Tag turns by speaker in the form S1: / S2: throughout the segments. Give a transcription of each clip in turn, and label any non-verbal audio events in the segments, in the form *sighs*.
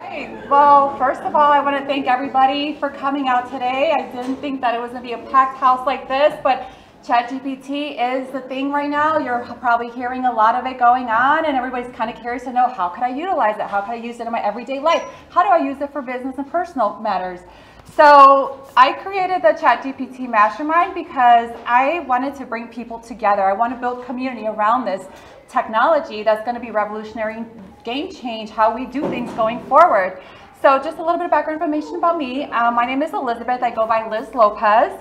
S1: Hey, well, first of all, I want to thank everybody for coming out today. I didn't think that it was going to be a packed house like this, but ChatGPT is the thing right now. You're probably hearing a lot of it going on, and everybody's kind of curious to know how could I utilize it? How could I use it in my everyday life? How do I use it for business and personal matters? So I created the ChatGPT Mastermind because I wanted to bring people together. I want to build community around this technology that's going to be revolutionary, game change how we do things going forward. So just a little bit of background information about me. Um, my name is Elizabeth. I go by Liz Lopez.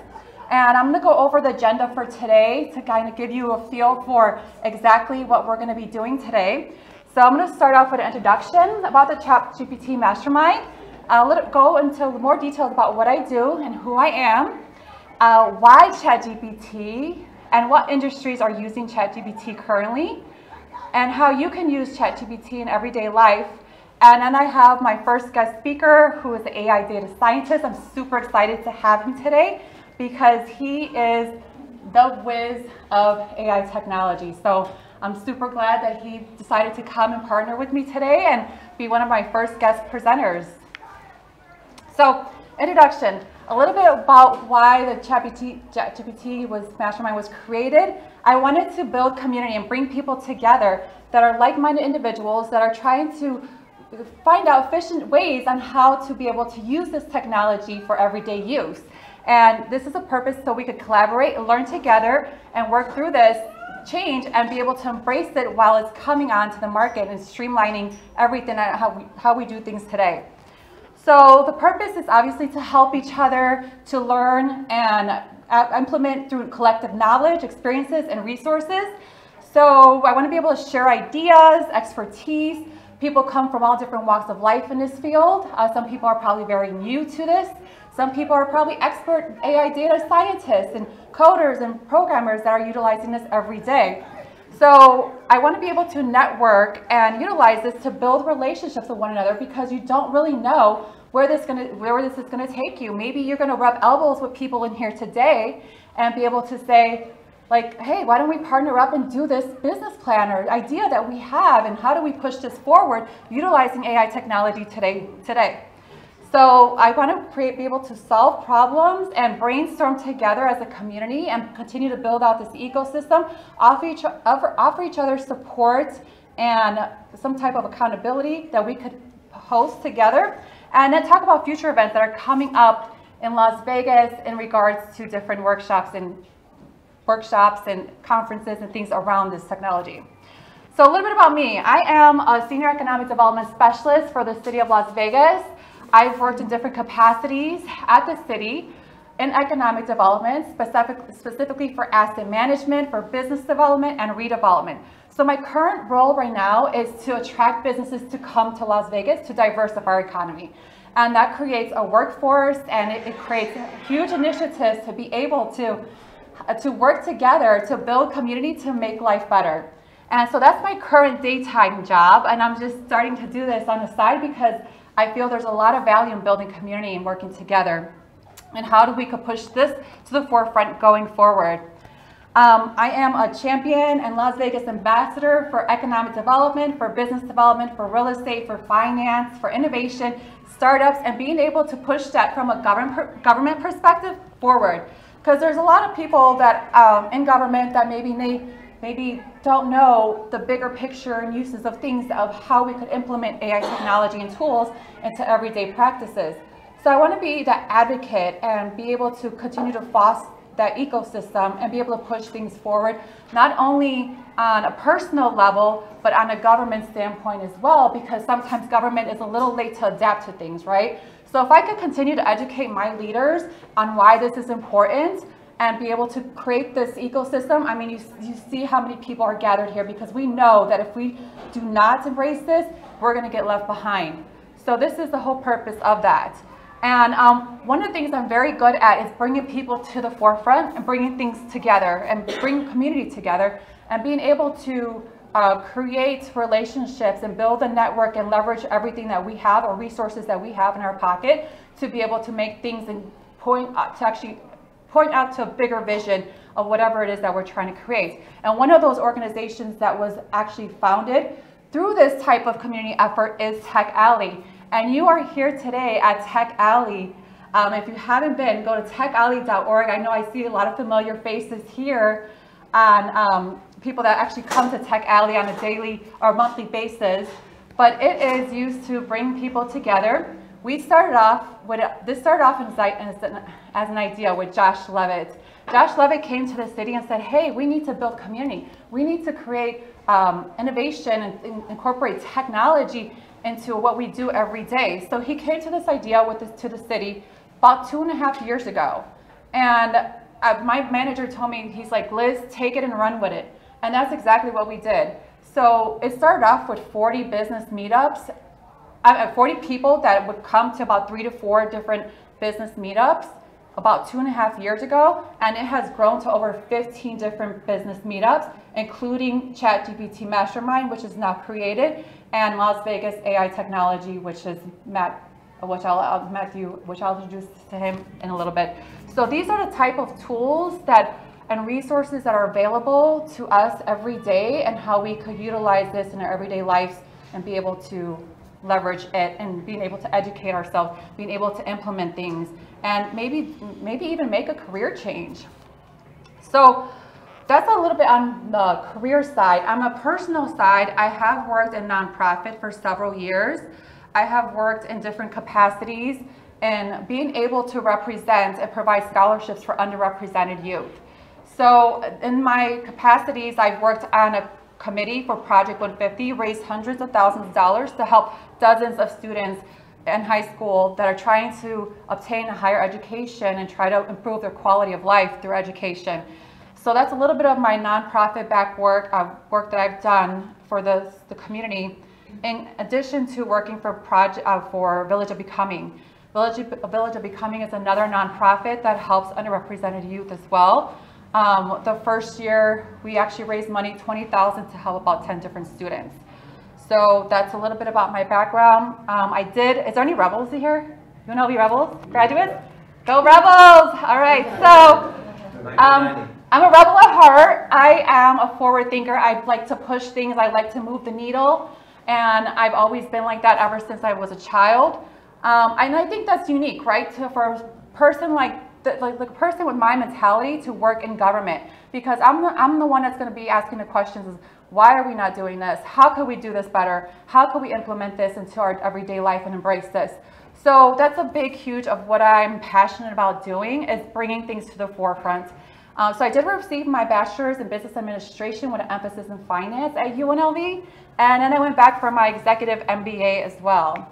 S1: And I'm going to go over the agenda for today to kind of give you a feel for exactly what we're going to be doing today. So I'm going to start off with an introduction about the ChatGPT Mastermind. I'll let it go into more details about what I do and who I am, uh, why ChatGPT, and what industries are using ChatGPT currently, and how you can use ChatGPT in everyday life. And then I have my first guest speaker, who is an AI data scientist. I'm super excited to have him today because he is the whiz of AI technology. So I'm super glad that he decided to come and partner with me today and be one of my first guest presenters. So, introduction. A little bit about why the ChatGPT was Mastermind was created. I wanted to build community and bring people together that are like-minded individuals that are trying to find out efficient ways on how to be able to use this technology for everyday use. And this is a purpose so we could collaborate learn together and work through this change and be able to embrace it while it's coming onto the market and streamlining everything how we, how we do things today. So the purpose is obviously to help each other to learn and uh, implement through collective knowledge, experiences, and resources. So I want to be able to share ideas, expertise. People come from all different walks of life in this field. Uh, some people are probably very new to this. Some people are probably expert AI data scientists and coders and programmers that are utilizing this every day. So I want to be able to network and utilize this to build relationships with one another because you don't really know where this gonna where this is gonna take you. Maybe you're gonna rub elbows with people in here today and be able to say, like, hey, why don't we partner up and do this business plan or idea that we have and how do we push this forward utilizing AI technology today today. So I want to create, be able to solve problems and brainstorm together as a community and continue to build out this ecosystem, offer each, offer, offer each other support and some type of accountability that we could host together, and then talk about future events that are coming up in Las Vegas in regards to different workshops and workshops and conferences and things around this technology. So a little bit about me. I am a senior economic development specialist for the city of Las Vegas. I've worked in different capacities at the city in economic development, specific, specifically for asset management, for business development, and redevelopment. So my current role right now is to attract businesses to come to Las Vegas to diversify our economy. And that creates a workforce and it, it creates huge initiatives to be able to, to work together to build community to make life better. And so that's my current daytime job. And I'm just starting to do this on the side because I feel there's a lot of value in building community and working together. And how do we could push this to the forefront going forward? Um, I am a champion and Las Vegas ambassador for economic development, for business development, for real estate, for finance, for innovation, startups, and being able to push that from a government, government perspective forward. Because there's a lot of people that um, in government that maybe they maybe don't know the bigger picture and uses of things of how we could implement AI technology and tools into everyday practices. So I want to be that advocate and be able to continue to foster that ecosystem and be able to push things forward, not only on a personal level, but on a government standpoint as well, because sometimes government is a little late to adapt to things, right? So if I could continue to educate my leaders on why this is important, and be able to create this ecosystem. I mean, you, you see how many people are gathered here because we know that if we do not embrace this, we're going to get left behind. So this is the whole purpose of that. And um, one of the things I'm very good at is bringing people to the forefront and bringing things together and bringing community together and being able to uh, create relationships and build a network and leverage everything that we have or resources that we have in our pocket to be able to make things and point uh, to actually point out to a bigger vision of whatever it is that we're trying to create. And one of those organizations that was actually founded through this type of community effort is Tech Alley. And you are here today at Tech Alley. Um, if you haven't been, go to techalley.org. I know I see a lot of familiar faces here and um, people that actually come to Tech Alley on a daily or monthly basis. But it is used to bring people together. We started off with, this started off as an, as an idea with Josh Levitt. Josh Levitt came to the city and said, hey, we need to build community. We need to create um, innovation and, and, incorporate technology into what we do every day. So he came to this idea with this, to the city about two and a half years ago. And uh, my manager told me, he's like, Liz, take it and run with it. And that's exactly what we did. So it started off with 40 business meetups, uh, 40 people that would come to about three to four different business meetups about two and a half years ago, and it has grown to over 15 different business meetups, including ChatGPT Mastermind, which is now created, and Las Vegas AI Technology, which is Matt, which I'll, uh, Matthew, which I'll introduce to him in a little bit. So these are the type of tools that and resources that are available to us every day and how we could utilize this in our everyday lives and be able to leverage it and being able to educate ourselves, being able to implement things, and maybe maybe even make a career change. So that's a little bit on the career side. On a personal side, I have worked in nonprofit for several years. I have worked in different capacities and being able to represent and provide scholarships for underrepresented youth. So in my capacities, I've worked on a committee for Project 150, raised hundreds of thousands of dollars to help dozens of students in high school that are trying to obtain a higher education and try to improve their quality of life through education. So that's a little bit of my nonprofit back work, uh, work that I've done for the, the community, in addition to working for project uh, for Village of Becoming. Village, Village of Becoming is another nonprofit that helps underrepresented youth as well. Um, the first year, we actually raised money, 20000 to help about 10 different students. So that's a little bit about my background. Um, I did, is there any rebels here? You want to be rebels? Graduates? Go rebels! All right, so um, I'm a rebel at heart. I am a forward thinker. I like to push things. I like to move the needle. And I've always been like that ever since I was a child. Um, and I think that's unique, right? To, for a person like the, like the person with my mentality to work in government because I'm the, I'm the one that's going to be asking the questions is why are we not doing this? How could we do this better? How could we implement this into our everyday life and embrace this? So that's a big, huge of what I'm passionate about doing is bringing things to the forefront. Um, so I did receive my bachelor's in business administration with an emphasis in finance at UNLV, and then I went back for my executive MBA as well.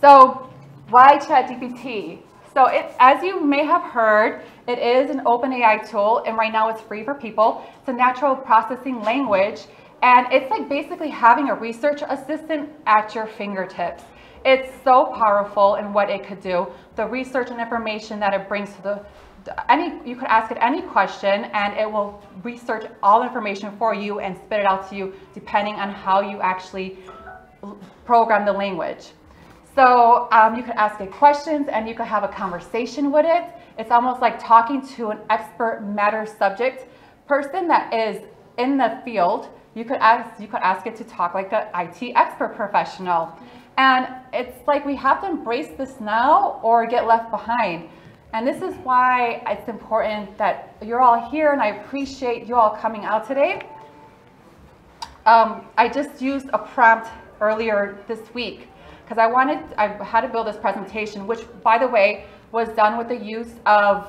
S1: So why ChatGPT? So it, as you may have heard, it is an OpenAI tool, and right now it's free for people. It's a natural processing language, and it's like basically having a research assistant at your fingertips. It's so powerful in what it could do. The research and information that it brings to the any you could ask it any question and it will research all information for you and spit it out to you depending on how you actually program the language. So um, you could ask it questions and you could have a conversation with it. It's almost like talking to an expert matter subject person that is in the field. You could ask, you could ask it to talk like an IT expert professional. And it's like we have to embrace this now or get left behind. And this is why it's important that you're all here and I appreciate you all coming out today. Um, I just used a prompt earlier this week because I wanted, I had to build this presentation, which by the way, was done with the use of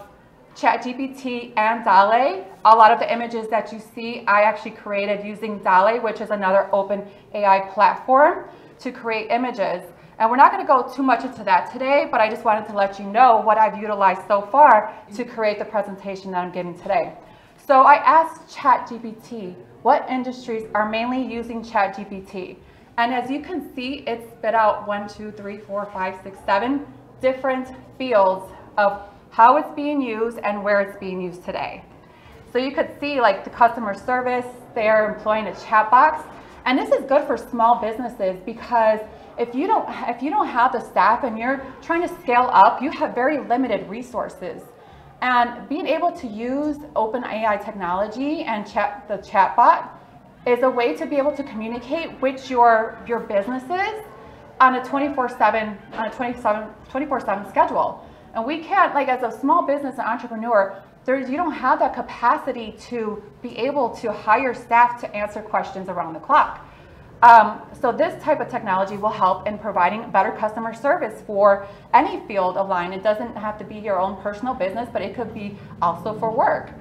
S1: ChatGPT and DALL-E. A lot of the images that you see, I actually created using DALL-E, which is another open AI platform to create images. And we're not going to go too much into that today, but I just wanted to let you know what I've utilized so far to create the presentation that I'm giving today. So I asked ChatGPT, what industries are mainly using ChatGPT? And as you can see, it spit out one, two, three, four, five, six, seven different fields of how it's being used and where it's being used today. So you could see like the customer service, they're employing a chat box. And this is good for small businesses because if you don't if you don't have the staff and you're trying to scale up, you have very limited resources. And being able to use OpenAI technology and chat the chatbot is a way to be able to communicate with your, your businesses on a 24/7 on a 27 24/7 schedule. And we can't like as a small business and entrepreneur, there's you don't have that capacity to be able to hire staff to answer questions around the clock. Um, so this type of technology will help in providing better customer service for any field of line. It doesn't have to be your own personal business, but it could be also for work.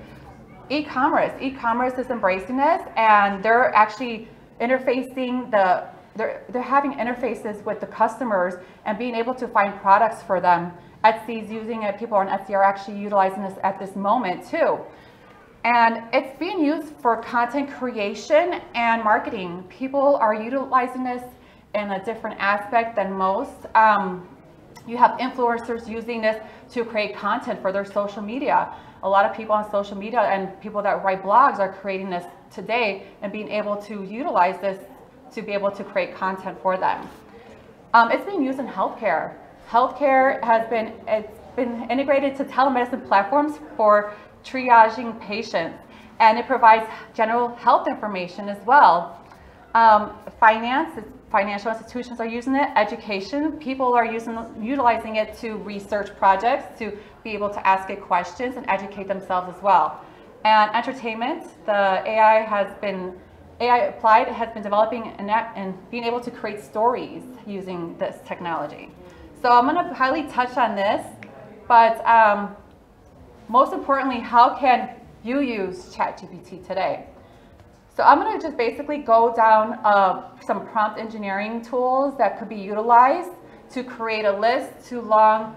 S1: E-commerce, e-commerce is embracing this and they're actually interfacing the, they're, they're having interfaces with the customers and being able to find products for them. Etsy's using it, people on Etsy are actually utilizing this at this moment too. And it's being used for content creation and marketing. People are utilizing this in a different aspect than most. Um, you have influencers using this to create content for their social media. A lot of people on social media and people that write blogs are creating this today and being able to utilize this to be able to create content for them. Um, it's being used in healthcare. Healthcare has been, it's been integrated to telemedicine platforms for triaging patients, and it provides general health information as well. Um, finance, financial institutions are using it. Education, people are using, utilizing it to research projects, to be able to ask it questions and educate themselves as well. And entertainment, the AI has been, AI applied has been developing and, and being able to create stories using this technology. So I'm gonna highly touch on this, but um, most importantly, how can you use ChatGPT today? So I'm going to just basically go down uh, some prompt engineering tools that could be utilized to create a list to long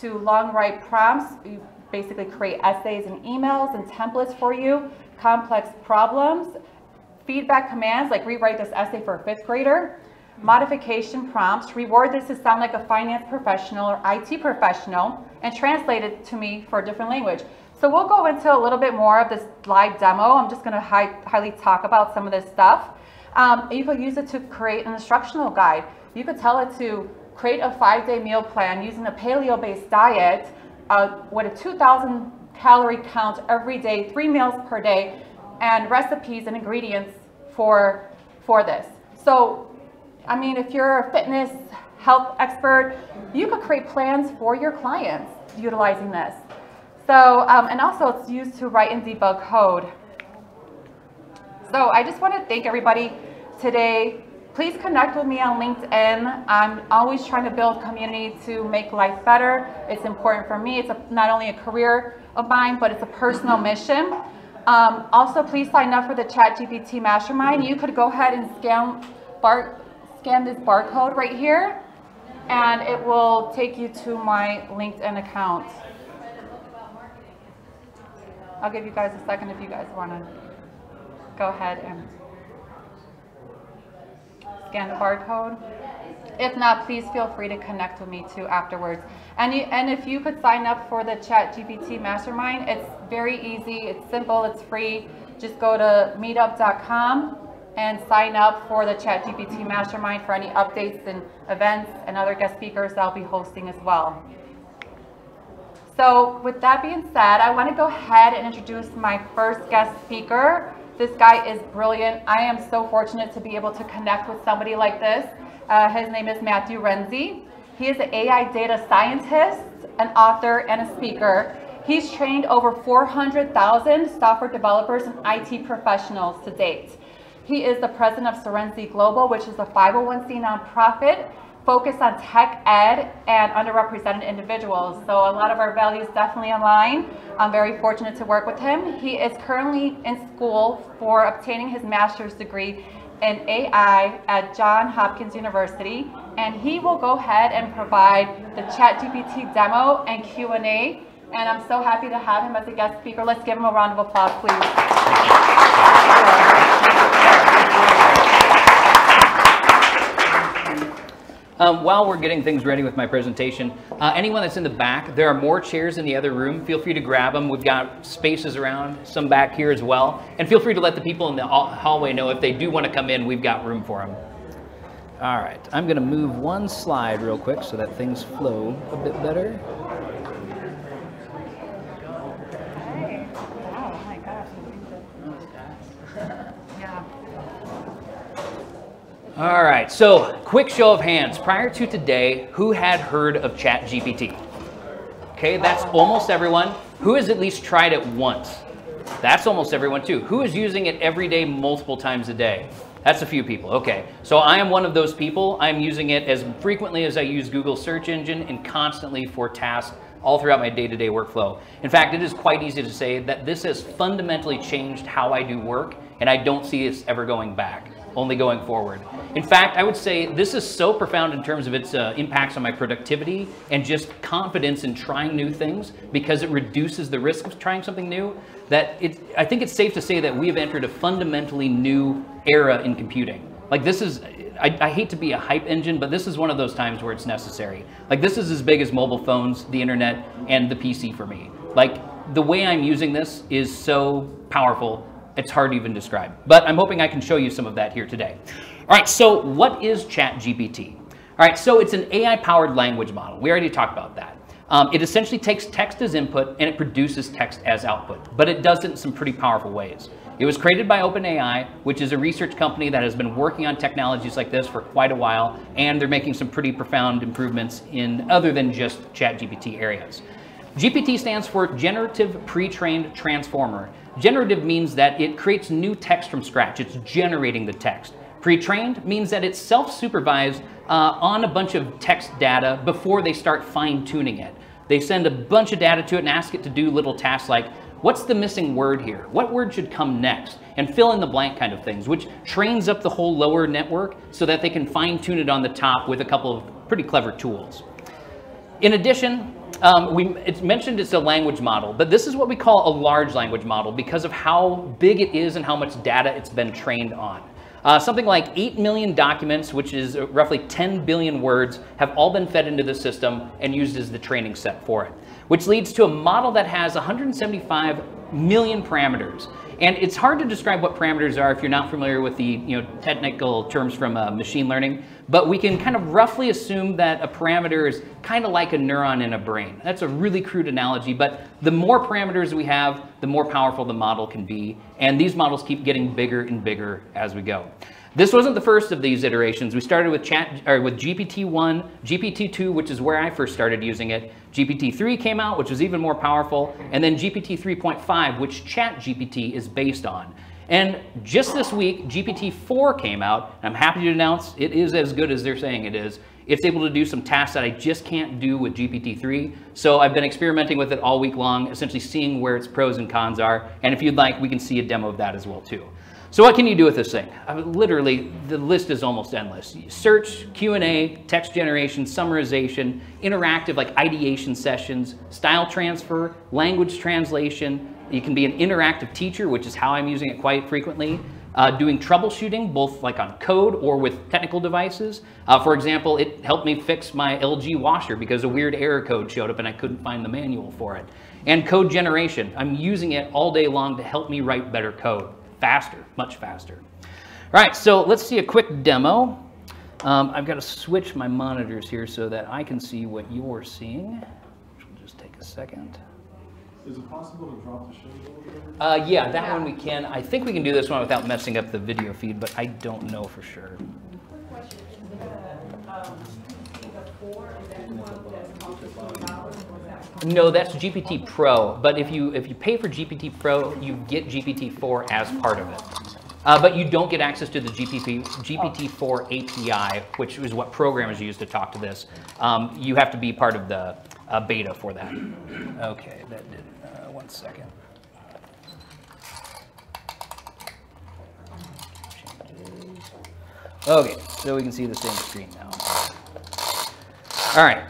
S1: to long write prompts. You basically create essays and emails and templates for you, complex problems, feedback commands like rewrite this essay for a fifth grader, modification prompts, reward this to sound like a finance professional or IT professional, and translate it to me for a different language. So we'll go into a little bit more of this live demo. I'm just gonna high, highly talk about some of this stuff. Um, you could use it to create an instructional guide. You could tell it to create a five-day meal plan using a paleo-based diet uh, with a 2,000 calorie count every day, three meals per day, and recipes and ingredients for, for this. So, I mean, if you're a fitness health expert, you could create plans for your clients utilizing this. So, um, and also it's used to write and debug code. So I just want to thank everybody today. Please connect with me on LinkedIn. I'm always trying to build community to make life better. It's important for me. It's a, not only a career of mine, but it's a personal mission. Um, also, please sign up for the ChatGPT Mastermind. You could go ahead and scan, bar, scan this barcode right here, and it will take you to my LinkedIn account. I'll give you guys a second if you guys want to go ahead and scan the barcode. If not, please feel free to connect with me too afterwards. And, you, and if you could sign up for the Chat GPT Mastermind, it's very easy, it's simple, it's free. Just go to meetup.com and sign up for the Chat GPT Mastermind for any updates and events and other guest speakers that I'll be hosting as well. So with that being said, I want to go ahead and introduce my first guest speaker. This guy is brilliant. I am so fortunate to be able to connect with somebody like this. Uh, his name is Matthew Renze. He is an AI data scientist, an author, and a speaker. He's trained over 400,000 software developers and IT professionals to date. He is the president of Serenity Global, which is a 501c nonprofit focused on tech ed and underrepresented individuals. So a lot of our values definitely align. I'm very fortunate to work with him. He is currently in school for obtaining his master's degree in AI at Johns Hopkins University, and he will go ahead and provide the ChatGPT demo and Q&A, and I'm so happy to have him as a guest speaker. Let's give him a round of applause, please.
S2: Um, while we're getting things ready with my presentation, uh, anyone that's in the back, there are more chairs in the other room. Feel free to grab them. We've got spaces around, some back here as well. And feel free to let the people in the hallway know if they do want to come in, we've got room for them. All right, I'm going to move one slide real quick so that things flow a bit better. All right, so quick show of hands. Prior to today, who had heard of ChatGPT? Okay, that's almost everyone. Who has at least tried it once? That's almost everyone too. Who is using it every day, multiple times a day? That's a few people. Okay, so I am one of those people. I'm using it as frequently as I use Google search engine and constantly for tasks all throughout my day-to-day workflow. In fact, it is quite easy to say that this has fundamentally changed how I do work, and I don't see this ever going back, only going forward. In fact, I would say this is so profound in terms of its uh, impacts on my productivity and just confidence in trying new things because it reduces the risk of trying something new that it, I think it's safe to say that we have entered a fundamentally new era in computing. Like this is, I, I, hate to be a hype engine, but this is one of those times where it's necessary. Like this is as big as mobile phones, the internet, and the PC for me. Like the way I'm using this is so powerful, it's hard to even describe. But I'm hoping I can show you some of that here today. All right, so what is ChatGPT? All right, so it's an AI-powered language model. We already talked about that. Um, it essentially takes text as input and it produces text as output, but it does it in some pretty powerful ways. It was created by OpenAI, which is a research company that has been working on technologies like this for quite a while, and they're making some pretty profound improvements in other than just ChatGPT areas. GPT stands for Generative Pre-trained Transformer. Generative means that it creates new text from scratch. It's generating the text. Pre-trained means that it's self-supervised uh, on a bunch of text data before they start fine-tuning it. They send a bunch of data to it and ask it to do little tasks like What's the missing word here? What word should come next? And fill in the blank kind of things, which trains up the whole lower network so that they can fine tune it on the top with a couple of pretty clever tools. In addition, um, we, it's mentioned it's a language model, but this is what we call a large language model because of how big it is and how much data it's been trained on. Uh, something like 8 million documents, which is roughly 10 billion words, have all been fed into the system and used as the training set for it which leads to a model that has 175 million parameters. And it's hard to describe what parameters are if you're not familiar with the you know, technical terms from uh, machine learning, but we can kind of roughly assume that a parameter is kind of like a neuron in a brain. That's a really crude analogy, but the more parameters we have, the more powerful the model can be, and these models keep getting bigger and bigger as we go. This wasn't the first of these iterations. We started with chat or with GPT-1, GPT-2, which is where I first started using it. GPT-3 came out, which was even more powerful, and then GPT 3.5, which ChatGPT is based on. And just this week, GPT-4 came out. I'm happy to announce it is as good as they're saying it is. It's able to do some tasks that I just can't do with GPT-3. So I've been experimenting with it all week long, essentially seeing where its pros and cons are. And if you'd like, we can see a demo of that as well too. So what can you do with this thing? I mean, literally, the list is almost endless. Search, Q&A, text generation, summarization, interactive like ideation sessions, style transfer, language translation. You can be an interactive teacher, which is how I'm using it quite frequently. Uh, doing troubleshooting, both like on code or with technical devices. Uh, for example, it helped me fix my LG washer because a weird error code showed up and I couldn't find the manual for it. And code generation. I'm using it all day long to help me write better code faster, much faster. All right, so let's see a quick demo. Um, I've got to switch my monitors here so that I can see what you're seeing, which will just take a second.
S3: Is it possible to drop the show
S2: uh, yeah, that yeah. one we can. I think we can do this one without messing up the video feed, but I don't know for sure. No, that's GPT Pro. But if you if you pay for GPT Pro, you get GPT-4 as part of it. Uh, but you don't get access to the GPT, GPT-4 API, which is what programmers use to talk to this. Um, you have to be part of the uh, beta for that. Okay, that did. Uh, one second. Okay, so we can see the same screen now. All right,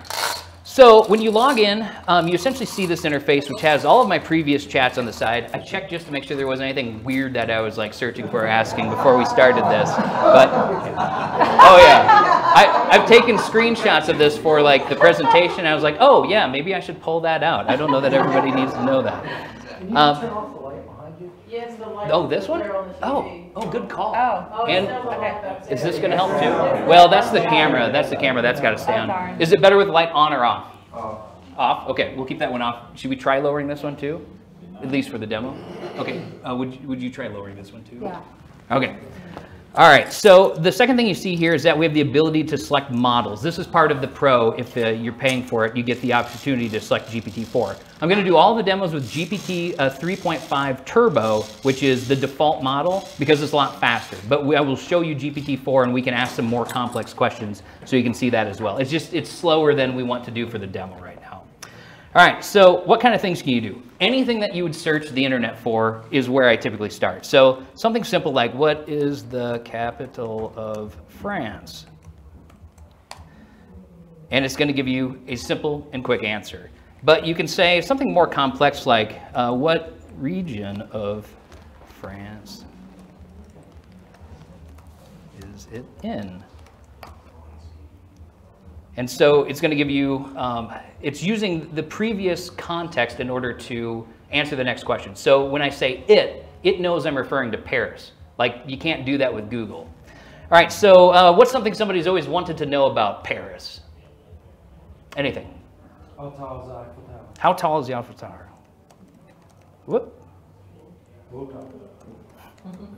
S2: so when you log in, um, you essentially see this interface, which has all of my previous chats on the side. I checked just to make sure there wasn't anything weird that I was like searching for or asking before we started this. But, *laughs* oh yeah, I, I've taken screenshots of this for like the presentation. I was like, oh yeah, maybe I should pull that out. I don't know that everybody needs to know that. Um, Yes, the light. Oh, this one? Oh, oh, good call.
S1: Oh. oh
S2: and okay. is this going to help too? Well, that's the camera. That's the camera. That's got to stay on. Is it better with light on or off? Off. Off. Okay, we'll keep that one off. Should we try lowering this one too? At least for the demo. Okay. Uh, would Would you try lowering this one too?
S1: Yeah.
S2: Okay. All right, so the second thing you see here is that we have the ability to select models. This is part of the Pro. If uh, you're paying for it, you get the opportunity to select GPT-4. I'm going to do all the demos with GPT uh, 3.5 Turbo, which is the default model, because it's a lot faster. But we, I will show you GPT-4, and we can ask some more complex questions, so you can see that as well. It's just it's slower than we want to do for the demo right now. All right, so what kind of things can you do? Anything that you would search the internet for is where I typically start. So something simple like, what is the capital of France? And it's going to give you a simple and quick answer. But you can say something more complex like, uh, what region of France is it in? And so it's going to give you, um, it's using the previous context in order to answer the next question. So when I say it, it knows I'm referring to Paris. Like you can't do that with Google. All right, so uh, what's something somebody's always wanted to know about Paris? Anything?
S4: How tall is the Eiffel Tower?
S2: How tall is the Eiffel Tower? Whoop. *laughs*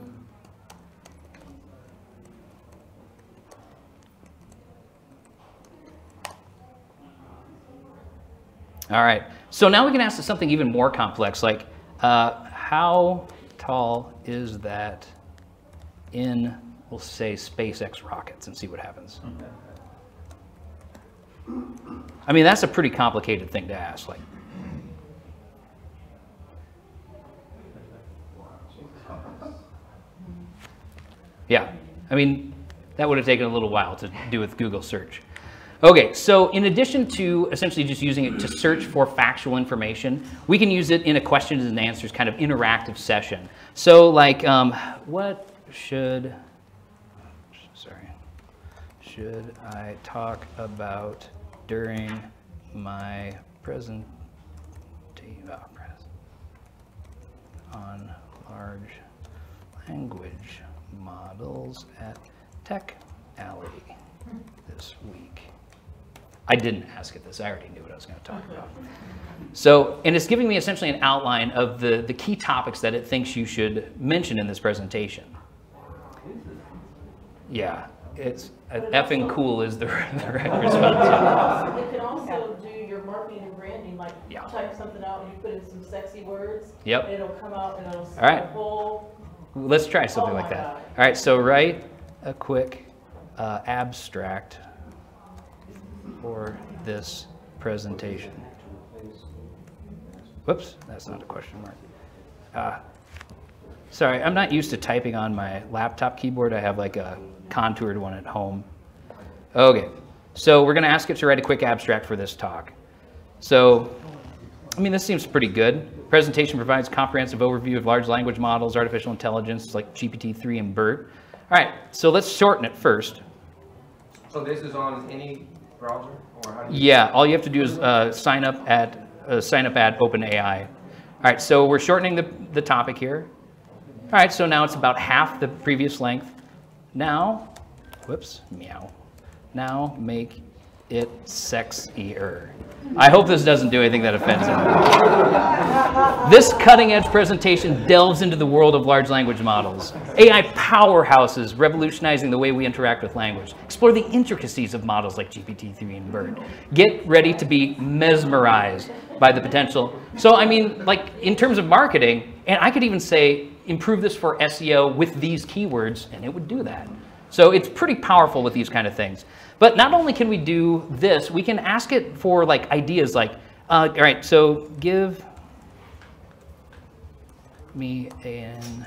S2: All right. So now we can ask something even more complex, like uh, how tall is that in, we'll say, SpaceX rockets, and see what happens. I mean, that's a pretty complicated thing to ask. Like, yeah. I mean, that would have taken a little while to do with Google search. Okay, so in addition to essentially just using it to search for factual information, we can use it in a questions and answers kind of interactive session. So like, um, what should, sorry, should I talk about during my present, oh, on large language models at Tech Alley this week? I didn't ask it this. I already knew what I was going to talk about. So, and it's giving me essentially an outline of the, the key topics that it thinks you should mention in this presentation. Yeah, it's uh, effing cool is the, *laughs* the right response.
S5: It can also do your marketing and branding, like
S2: Yeah.
S5: type something out and you put in some sexy words.
S2: Yep.
S5: And it'll come out and it'll.
S2: All right.
S5: Full,
S2: Let's try something
S5: Oh
S2: like that.
S5: God.
S2: All right, so write a quick uh, abstract for this presentation. Whoops, that's not a question mark. Uh, sorry, I'm not used to typing on my laptop keyboard. I have like a contoured one at home. Okay, so we're going to ask it to write a quick abstract for this talk. So I mean, this seems pretty good. Presentation provides comprehensive overview of large language models, artificial intelligence like GPT-3 and BERT. All right, so let's shorten it first.
S6: So this is on any browser, or how do you?
S2: Yeah, all you have to do is uh, sign up at uh, sign up at OpenAI. All right, so we're shortening the, the topic here. All right, so now it's about half the previous length. Now, whoops, meow. Now make it sexier. I hope this doesn't do anything that offends him. This cutting edge presentation delves into the world of large language models. AI powerhouses revolutionizing the way we interact with language. Explore the intricacies of models like GPT-3 and BERT. Get ready to be mesmerized by the potential. So, I mean, like in terms of marketing, and I could even say improve this for SEO with these keywords, and it would do that. So it's pretty powerful with these kind of things. But not only can we do this, we can ask it for like ideas like, uh, all right, so give me an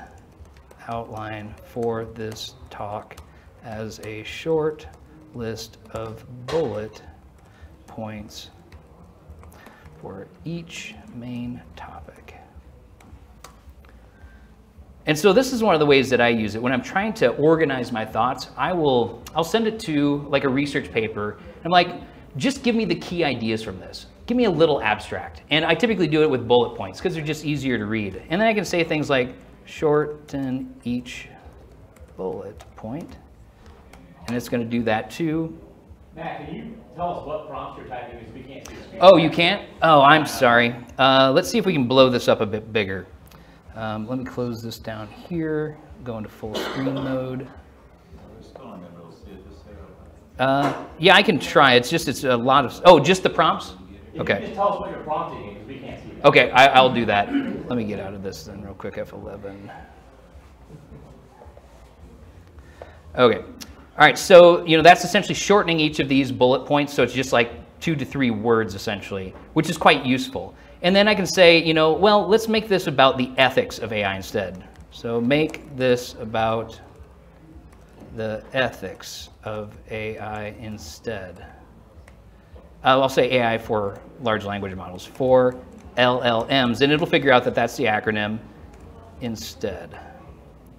S2: outline for this talk as a short list of bullet points for each main topic. And so this is one of the ways that I use it. When I'm trying to organize my thoughts, I will I'll send it to like a research paper. I'm like, just give me the key ideas from this. Give me a little abstract. And I typically do it with bullet points because they're just easier to read. And then I can say things like shorten each bullet point. And it's going to do that too.
S7: Matt, can you tell us what prompts you're typing because we can't see the screen?
S2: Oh, you can't? Oh, I'm sorry. Uh, let's see if we can blow this up a bit bigger. Um, let me close this down here, go into full screen mode. Uh, yeah, I can try. It's just it's a lot of. Oh, just the prompts. Okay.
S7: just tell us what you're prompting, because we can't see that.
S2: Okay, I, I'll do that. Let me get out of this then real quick, F11. Okay, all right, so, you know, that's essentially shortening each of these bullet points, so it's just like two to three words essentially, which is quite useful. And then I can say, you know, well, let's make this about the ethics of AI instead. So make this about the ethics of AI instead. Uh, I'll say AI for large language models, for LLMs, and it'll figure out that that's the acronym instead.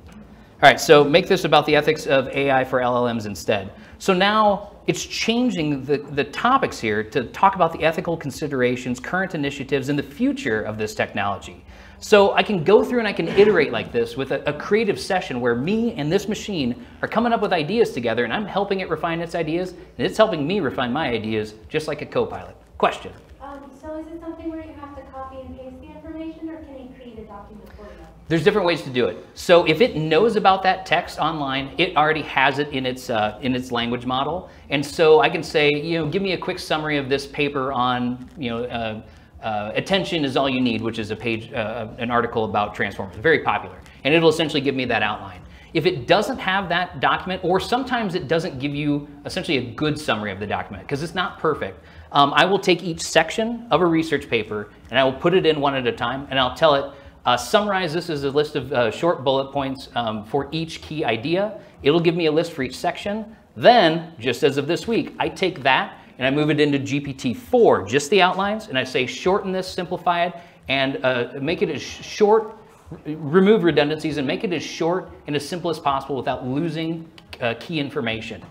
S2: All right, so make this about the ethics of AI for LLMs instead. So now it's changing the, the topics here to talk about the ethical considerations, current initiatives, and the future of this technology. So I can go through and I can iterate like this with a, a creative session where me and this machine are coming up with ideas together and I'm helping it refine its ideas and it's helping me refine my ideas just like a co-pilot. Question?
S8: Um, so is it something where you have to copy and paste the information, or can you create a document for you?
S2: There's different ways to do it. So if it knows about that text online, it already has it in its uh, in its language model, and so I can say, you know, give me a quick summary of this paper on, you know, uh, uh, attention is all you need, which is a page, uh, an article about transformers, very popular, and it'll essentially give me that outline. If it doesn't have that document, or sometimes it doesn't give you essentially a good summary of the document because it's not perfect, um, I will take each section of a research paper and I will put it in one at a time, and I'll tell it uh, summarize this as a list of uh, short bullet points um, for each key idea. It'll give me a list for each section. Then, just as of this week, I take that and I move it into GPT-4, just the outlines, and I say shorten this, simplify it, and uh, make it as short, remove redundancies, and make it as short and as simple as possible without losing uh, key information.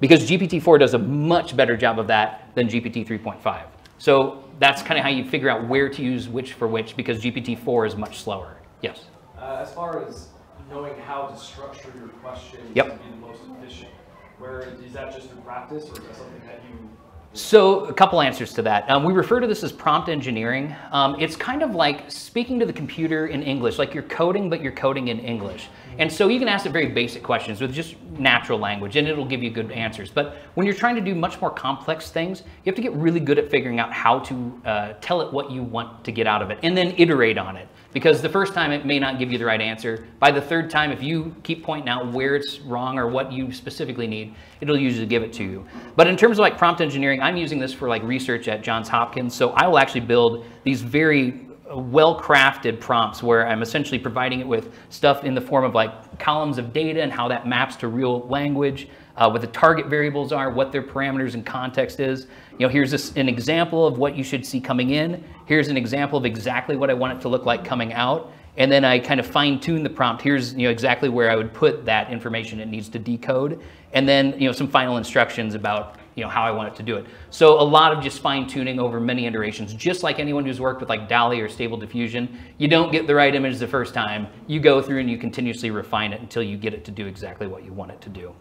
S2: Because GPT-4 does a much better job of that than GPT 3.5. So that's kind of how you figure out where to use which for which because GPT-4 is much slower. Yes.
S9: Uh, as far as knowing how to structure your question
S2: Yep.
S9: to be the most efficient, where is that just through practice, or is that something that you?
S2: So a couple answers to that. Um, we refer to this as prompt engineering. Um, it's kind of like speaking to the computer in English, like you're coding, but you're coding in English. And so you can ask it very basic questions with just natural language, and it'll give you good answers. But when you're trying to do much more complex things, you have to get really good at figuring out how to uh, tell it what you want to get out of it, and then iterate on it. Because the first time it may not give you the right answer. By the third time, if you keep pointing out where it's wrong or what you specifically need, it'll usually give it to you. But in terms of like prompt engineering, I'm using this for like research at Johns Hopkins. So I will actually build these very uh, well-crafted prompts where I'm essentially providing it with stuff in the form of like columns of data and how that maps to real language, uh, what the target variables are, what their parameters and context is. You know, here's this, an example of what you should see coming in. Here's an example of exactly what I want it to look like coming out. And then I kind of fine tune the prompt. Here's you know exactly where I would put that information it needs to decode. And then you know some final instructions about you know how I want it to do it. So a lot of just fine tuning over many iterations, just like anyone who's worked with like DALL-E or Stable Diffusion. You don't get the right image the first time. You go through and you continuously refine it until you get it to do exactly what you want it to do.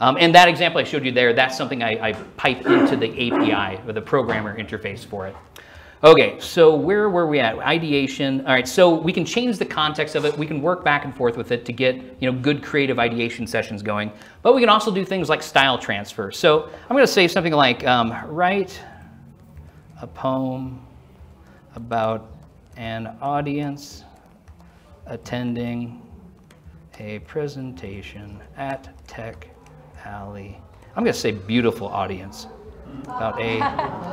S2: Um, and that example I showed you there, that's something I, I pipe into the API or the programmer interface for it. Okay, so where were we at? Ideation. All right, so we can change the context of it. We can work back and forth with it to get you know good creative ideation sessions going. But we can also do things like style transfer. So I'm going to say something like um, write a poem about an audience attending a presentation at Tech Alley. I'm going to say beautiful audience about a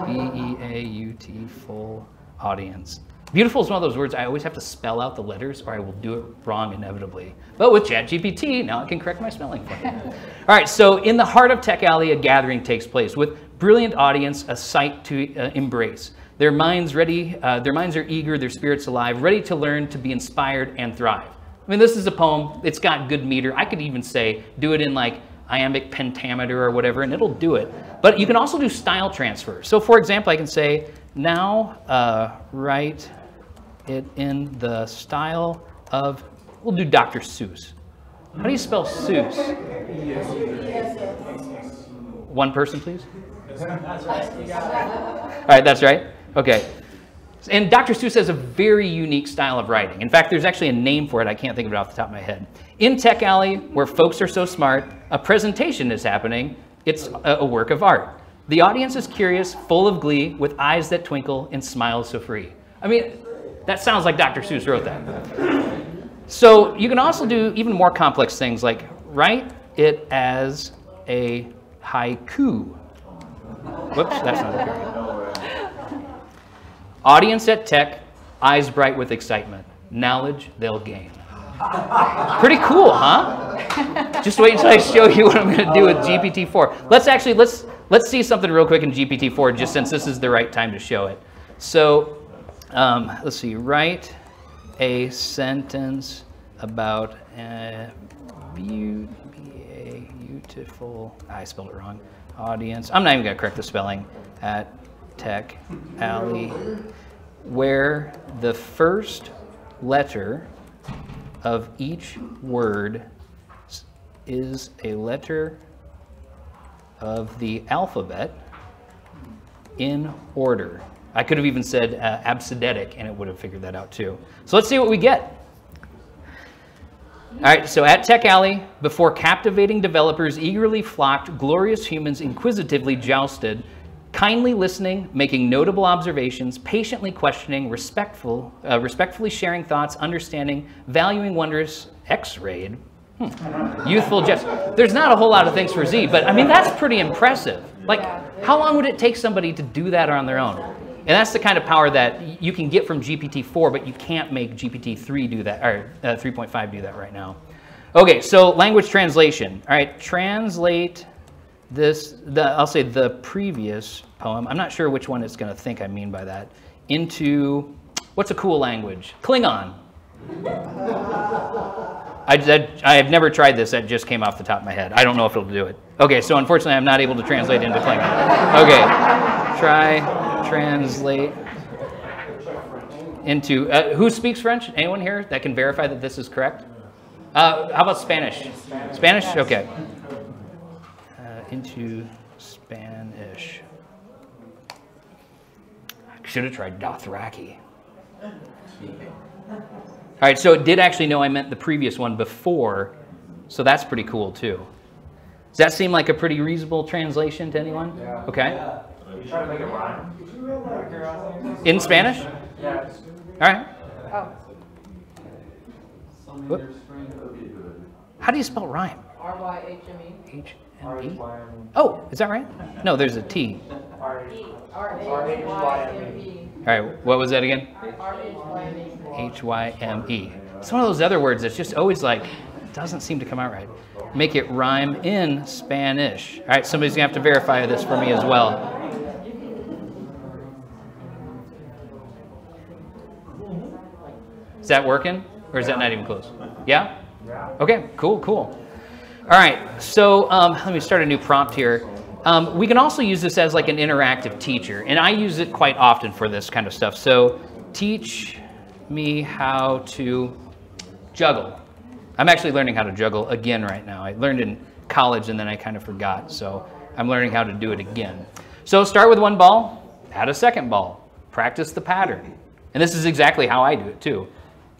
S2: B-E-A-U-T full audience. Beautiful is one of those words I always have to spell out the letters or I will do it wrong inevitably. But with ChatGPT, now I can correct my spelling for you. *laughs* All right, so in the heart of Tech Alley, a gathering takes place with brilliant audience, a sight to uh, embrace. Their minds ready, uh, their minds are eager, their spirits alive, ready to learn, to be inspired and thrive. I mean, this is a poem. It's got good meter. I could even say, do it in like iambic pentameter or whatever, and it'll do it. But you can also do style transfer. So for example, I can say, now uh, write it in the style of, we'll do Dr. Seuss. How do you spell Seuss? One person, please. All right, that's right. Okay. And Dr. Seuss has a very unique style of writing. In fact, there's actually a name for it. I can't think of it off the top of my head. In Tech Alley, where folks are so smart, a presentation is happening. It's a, work of art. The audience is curious, full of glee, with eyes that twinkle and smiles so free. I mean, that sounds like Dr. Seuss wrote that. So you can also do even more complex things like write it as a haiku. Whoops, that's not. Audience at tech, eyes bright with excitement. Knowledge they'll gain. Pretty cool, huh? Just wait until I show you what I'm going to do with GPT-4. Let's actually let's let's see something real quick in GPT-4, just since this is the right time to show it. So, um, let's see. Write a sentence about a beautiful. I spelled it wrong. Audience. I'm not even going to correct the spelling. At Tech Alley, where the first letter of each word is a letter of the alphabet in order. I could have even said uh, absidetic and it would have figured that out too. So let's see what we get. All right, so at Tech Alley, before captivating developers eagerly flocked, glorious humans inquisitively jousted, kindly listening, making notable observations, patiently questioning, respectful, uh, respectfully sharing thoughts, understanding, valuing wondrous, X-rayed, hmm, youthful jest. There's not a whole lot of things for Z, but I mean that's pretty impressive. Like, how long would it take somebody to do that on their own? And that's the kind of power that you can get from GPT-4, but you can't make GPT-3 do that, or uh, 3.5 do that right now. Okay, so language translation. All right, translate this, the, I'll say the previous poem, I'm not sure which one it's going to think I mean by that, into, what's a cool language? Klingon. *laughs* I, that, I have never tried this, that just came off the top of my head. I don't know if it'll do it. Okay, so unfortunately I'm not able to translate into Klingon. Okay, try, translate into, uh, who speaks French? Anyone here that can verify that this is correct? Uh, how about Spanish? Spanish? Okay into Spanish. I should have tried Dothraki. All right, so it did actually know I meant the previous one before, so that's pretty cool too. Does that seem like a pretty reasonable translation to anyone?
S6: Yeah.
S2: Okay.
S9: You try to make it rhyme.
S2: In Spanish?
S9: Yeah.
S2: All right.
S1: Oh.
S2: Whoop. How do you spell rhyme?
S5: R Y H M E.
S2: H M. Oh, is that right? No, there's a T. All right, what was that again?
S5: R H Y M E.
S2: H Y M E. It's one of those other words that's just always like, doesn't seem to come out right. Make it rhyme in Spanish. All right, somebody's gonna have to verify this for me as well. Is that working? Or is that not even close? Yeah? Okay, cool, cool. All right, so um, let me start a new prompt here. Um, we can also use this as like an interactive teacher, and I use it quite often for this kind of stuff. So, teach me how to juggle. I'm actually learning how to juggle again right now. I learned in college and then I kind of forgot, so I'm learning how to do it again. So, start with one ball, add a second ball, practice the pattern. And this is exactly how I do it too.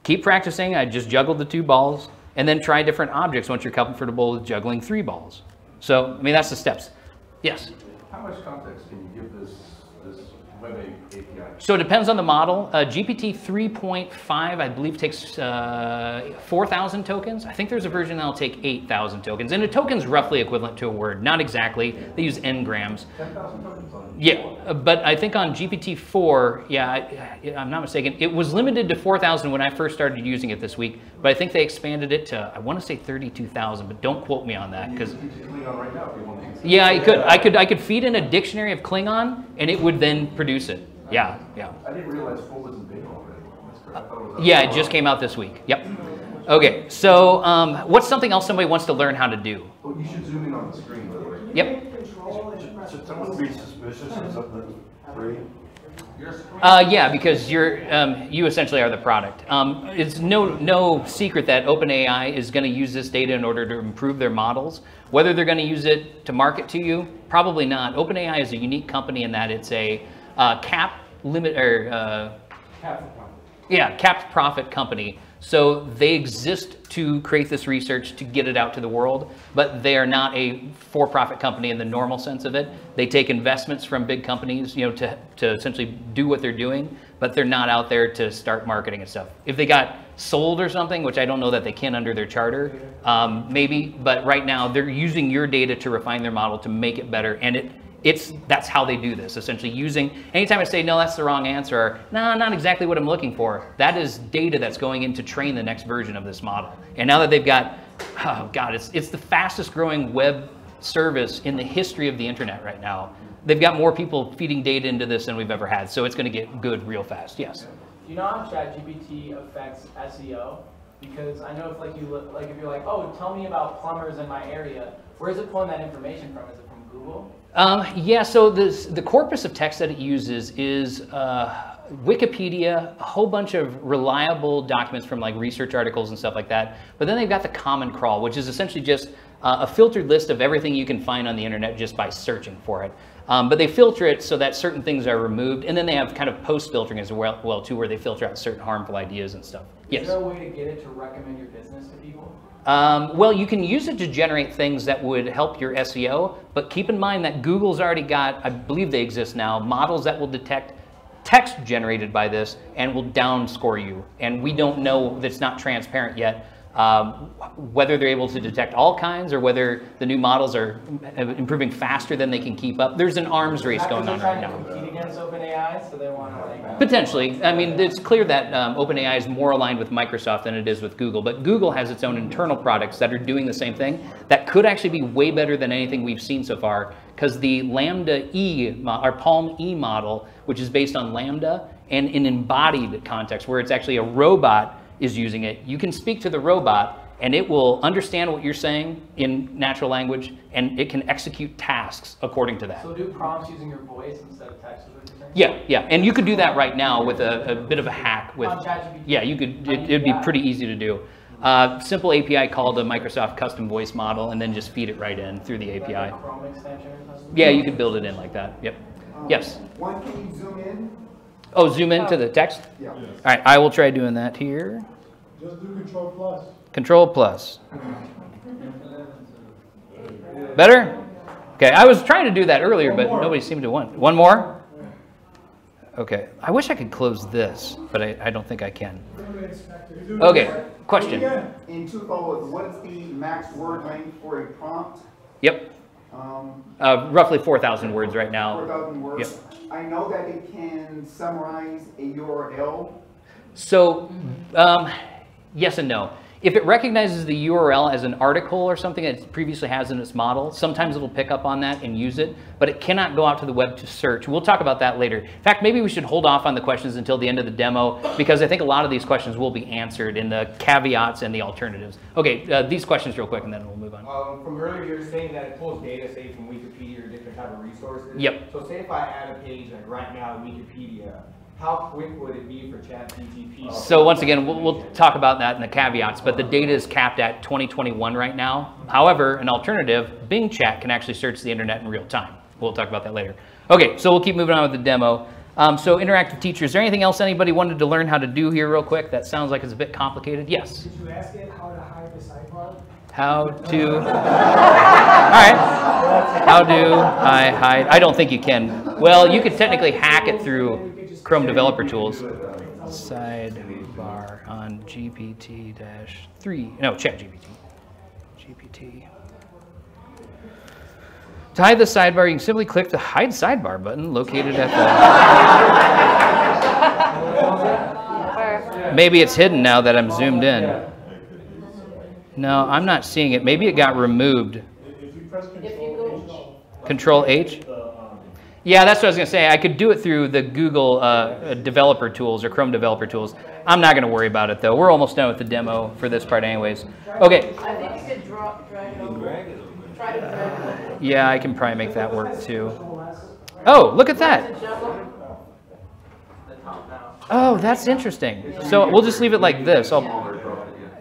S2: Keep practicing. I just juggled the two balls and then try different objects once you're comfortable with juggling three balls. So, I mean, that's the steps. Yes?
S3: How much context can you give this, this web API?
S2: So it depends on the model. Uh, GPT 3.5, I believe, takes uh, 4,000 tokens. I think there's a version that'll take 8,000 tokens. And a token's roughly equivalent to a word. Not exactly. They use n-grams.
S3: 10,000 tokens on
S2: Yeah, but I think on GPT-4, yeah, I, I'm not mistaken, it was limited to 4,000 when I first started using it this week, but I think they expanded it to, I want to say 32,000, but don't quote me on that, because,
S3: Klingon right now if you want to.
S2: yeah, I could, I could, I could feed in a dictionary of Klingon, and it would then produce it. Yeah, yeah.
S3: I didn't realize full was in beta already. That's great. I thought it was out.
S2: Yeah, it just came out this week. Yep. Okay, so um, what's something else somebody wants to learn how to do?
S3: Oh, you should zoom in on the screen, by the way.
S2: Yep.
S4: Should someone be suspicious of something free?
S2: Uh, yeah, because you're um, you essentially are the product. Um, it's no no secret that OpenAI is going to use this data in order to improve their models. Whether they're going to use it to market to you, probably not. OpenAI is a unique company in that it's a uh, cap limit or uh, yeah capped profit company. So they exist to create this research to get it out to the world, but they are not a for-profit company in the normal sense of it. They take investments from big companies, you know, to, to essentially do what they're doing, but they're not out there to start marketing and stuff. If they got sold or something, which I don't know that they can under their charter, um, maybe, but right now they're using your data to refine their model to make it better, and it it's that's how they do this essentially using anytime i say no that's the wrong answer or no not exactly what i'm looking for that is data that's going in to train the next version of this model and now that they've got oh god it's it's the fastest growing web service in the history of the internet right now they've got more people feeding data into this than we've ever had so it's going to get good real fast yes
S9: Do you know how ChatGPT affects SEO? Because I know if like you look, like if you're like, oh, tell me about plumbers in my area, where is it pulling that information from? Is it from Google?
S2: Um, yeah, so this, the corpus of text that it uses is uh, Wikipedia, a whole bunch of reliable documents from like research articles and stuff like that. But then they've got the Common Crawl, which is essentially just uh, a filtered list of everything you can find on the internet just by searching for it. Um, but they filter it so that certain things are removed, and then they have kind of post filtering as well, well too, where they filter out certain harmful ideas and stuff. Yes.
S9: Is there a way to get it to recommend your business to people?
S2: Um, well, you can use it to generate things that would help your SEO, but keep in mind that Google's already got, I believe they exist now, models that will detect text generated by this and will downscore you. And we don't know that's not transparent yet. Um, whether they're able to detect all kinds or whether the new models are improving faster than they can keep up. There's an arms race going on right now.
S9: They're trying to compete against OpenAI, so they want to like.
S2: Potentially. I mean, it's clear that um, OpenAI is more aligned with Microsoft than it is with Google, but Google has its own internal products that are doing the same thing that could actually be way better than anything we've seen so far because the LaMDA E, or Palm E model, which is based on LaMDA and in embodied context where it's actually a robot is using it, you can speak to the robot and it will understand what you're saying in natural language and it can execute tasks according to that.
S9: So do prompts using your voice instead of text, is what you're saying?
S2: Yeah, yeah, and you could do that right now with a, a bit of a hack with. Yeah, you could. It, it'd be pretty easy to do. Uh, simple API called a Microsoft custom voice model, and then just feed it right in through the API.
S9: Chrome extension?
S2: Yeah, you could build it in like that. Yep. Yes.
S10: One, can you zoom in?
S2: Oh, zoom into the text.
S10: Yeah.
S2: All right, I will try doing that here.
S4: Just do control plus.
S2: Control plus. Better? Okay, I was trying to do that earlier, but nobody seemed to want. One more? Okay, I wish I could close this, but I, I don't think I can. Okay, question.
S10: In two forward, what is the max word length for a prompt?
S2: Yep,
S10: Um,
S2: uh, roughly 4,000 words right now.
S10: thousand words. I know that it can summarize a URL.
S2: So, um, yes and no. If it recognizes the URL as an article or something that it previously has in its model, sometimes it'll pick up on that and use it, but it cannot go out to the web to search. We'll talk about that later. In fact, maybe we should hold off on the questions until the end of the demo because I think a lot of these questions will be answered in the caveats and the alternatives. Okay, uh, these questions real quick and then we'll move on.
S6: Um, from earlier, you were saying that it pulls data, say, from Wikipedia or different type of resources.
S2: Yep.
S6: So say if I add a page like right now Wikipedia, how quick would it be for ChatGPT?
S2: So once again, we'll, we'll talk about that in the caveats, but the data is capped at 2021 right now. However, an alternative, Bing Chat can actually search the internet in real time. We'll talk about that later. Okay, so we'll keep moving on with the demo. Um, so interactive teacher, is there anything else anybody wanted to learn how to do here real quick? That sounds like it's a bit complicated. Yes.
S11: Did you ask it how to hide the sidebar?
S2: How to, *laughs* all right. How do I hide? I don't think you can. Well, you could technically hack it through Chrome Developer Tools. Sidebar on GPT-3, no, ChatGPT. GPT. GPT. To hide the sidebar, you can simply click the Hide Sidebar button located at the... Maybe it's hidden now that I'm zoomed in. No, I'm not seeing it. Maybe it got removed.
S4: If you press control
S5: go,
S2: Control H?
S4: The,
S2: Yeah, that's what I was going to say. I could do it through the Google uh, developer tools or Chrome developer tools. I'm not going to worry about it though. We're almost done with the demo for this part anyways. Okay.
S5: I think you could draw, drag it over. Try to drag it.
S2: Yeah, I can probably make that work too. Oh, look at that.
S5: To jump over.
S9: The top now.
S2: Oh, that's interesting. So we'll just leave it like this. I'll,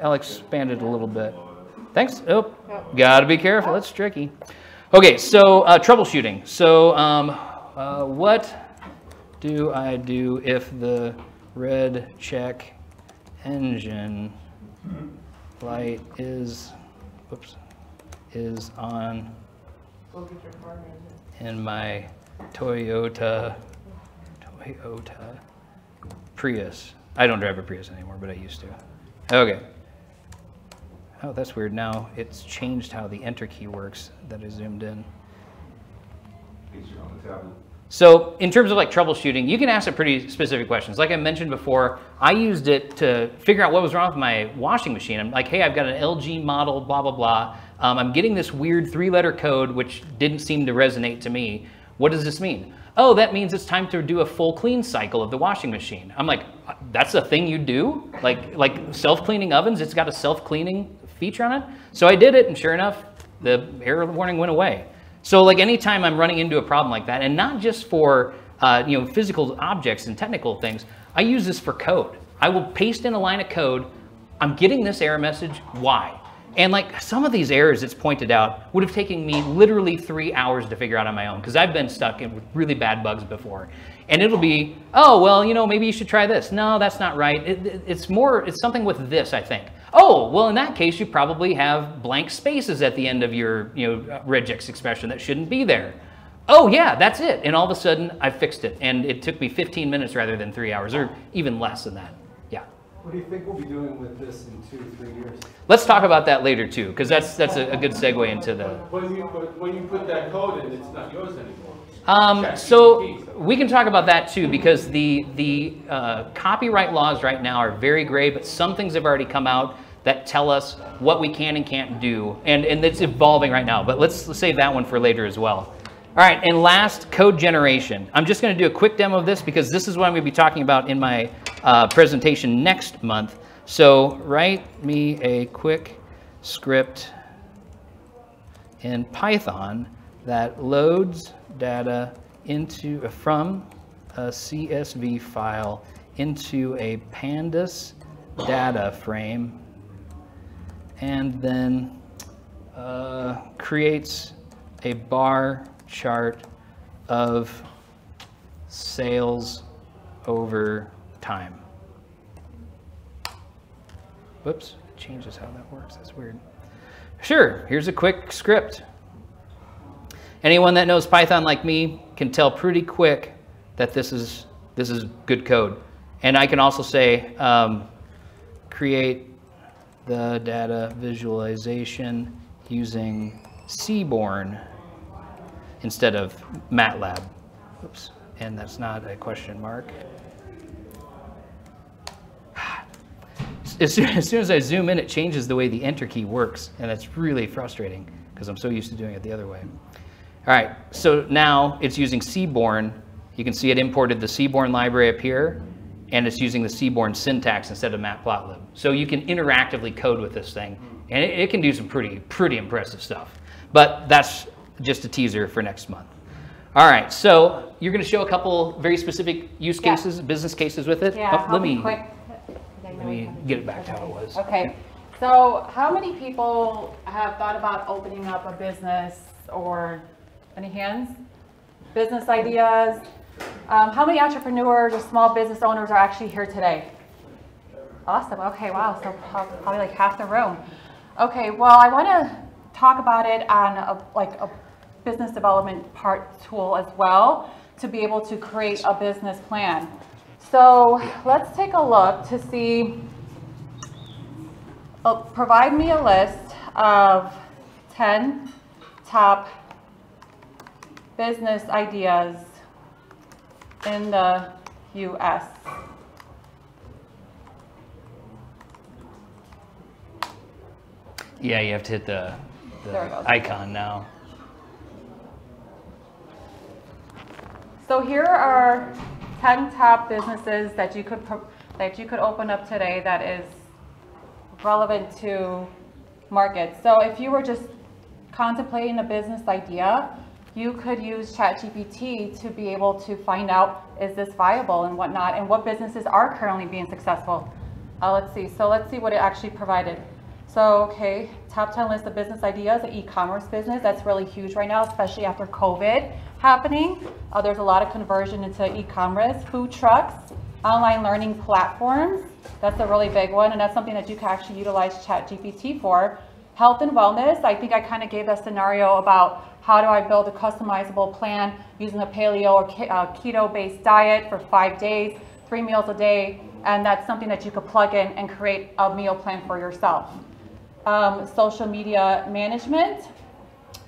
S2: I'll expand it a little bit. Thanks. Oh, gotta be careful. It's tricky. Okay, so uh, troubleshooting. So um, uh, what do I do if the red check engine light is, whoops, is on
S5: Go get your car
S2: in my Toyota, Toyota Prius. I don't drive a Prius anymore, but I used to. Okay. Oh, that's weird. Now it's changed how the enter key works that I zoomed in. So in terms of like troubleshooting, you can ask it pretty specific questions. Like I mentioned before, I used it to figure out what was wrong with my washing machine. I'm like, hey, I've got an LG model, blah, blah, blah. Um, I'm getting this weird three letter code, which didn't seem to resonate to me. What does this mean? Oh, that means it's time to do a full clean cycle of the washing machine. I'm like, that's a thing you do? Like, like self-cleaning ovens, it's got a self-cleaning feature on it? So I did it, and sure enough, the error warning went away. So like anytime I'm running into a problem like that, and not just for uh, you know physical objects and technical things, I use this for code. I will paste in a line of code. I'm getting this error message. Why? And like some of these errors it's pointed out would have taken me literally three hours to figure out on my own because I've been stuck in with really bad bugs before. And it'll be, oh well, you know maybe you should try this. No, that's not right. It, it- it's more, it's something with this, I think. Oh, well, in that case, you probably have blank spaces at the end of your, you know, regex expression that shouldn't be there. Oh, yeah, that's it. And all of a sudden, I fixed it. And it took me 15 minutes rather than three hours, or even less than that. Yeah.
S12: What do you think we'll be doing with this in two, three years?
S2: Let's talk about that later, too, because that's, that's a, a good segue into the.
S7: When you, but when you put that code in, it's not yours anymore.
S2: Um, so we can talk about that too, because the the uh, copyright laws right now are very gray, but some things have already come out that tell us what we can and can't do, and and it's evolving right now. But let's, let's save that one for later as well. All right, and last, code generation. I'm just going to do a quick demo of this because this is what I'm going to be talking about in my uh, presentation next month. So write me a quick script in Python that loads data into from a CSV file into a pandas data frame and then uh, creates a bar chart of sales over time. Whoops, changes how that works. That's weird. Sure, here's a quick script. Anyone that knows Python like me can tell pretty quick that this is this is good code. And I can also say um, create the data visualization using Seaborn instead of MATLAB. Oops, and that's not a question mark. *sighs* As soon, as soon as I zoom in, it changes the way the enter key works, and that's really frustrating because I'm so used to doing it the other way. All right, so now it's using Seaborn. You can see it imported the Seaborn library up here, and it's using the Seaborn syntax instead of Matplotlib. So you can interactively code with this thing, and it, it can do some pretty, pretty impressive stuff. But that's just a teaser for next month. All right, so you're going to show a couple very specific use
S1: Yeah.
S2: cases, business cases with it.
S1: Yeah,
S2: Oh, let me
S1: quick.
S2: let me get it back to how it was.
S1: Okay, so how many people have thought about opening up a business or, any hands? Business ideas? Um, how many entrepreneurs or small business owners are actually here today? Awesome, okay, wow, so probably like half the room. Okay, well, I want to talk about it on a, like a business development part tool as well to be able to create a business plan. So let's take a look to see uh, provide me a list of 10 top business ideas in the US.
S2: Yeah, you have to hit the, the
S1: There it goes.
S2: icon now.
S1: So here are 10 top businesses that you could that you could open up today that is relevant to markets. So if you were just contemplating a business idea, you could use ChatGPT to be able to find out is this viable and whatnot, and what businesses are currently being successful. Uh, let's see. So let's see what it actually provided. So okay, top 10 list of business ideas, an e-commerce business that's really huge right now, especially after COVID happening. Uh, there's a lot of conversion into e-commerce, food trucks, online learning platforms. That's a really big one, and that's something that you can actually utilize ChatGPT for. Health and wellness, I think I kind of gave that scenario about how do I build a customizable plan using a paleo or uh, keto-based diet for five days, three meals a day, and that's something that you could plug in and create a meal plan for yourself. Um, social media management,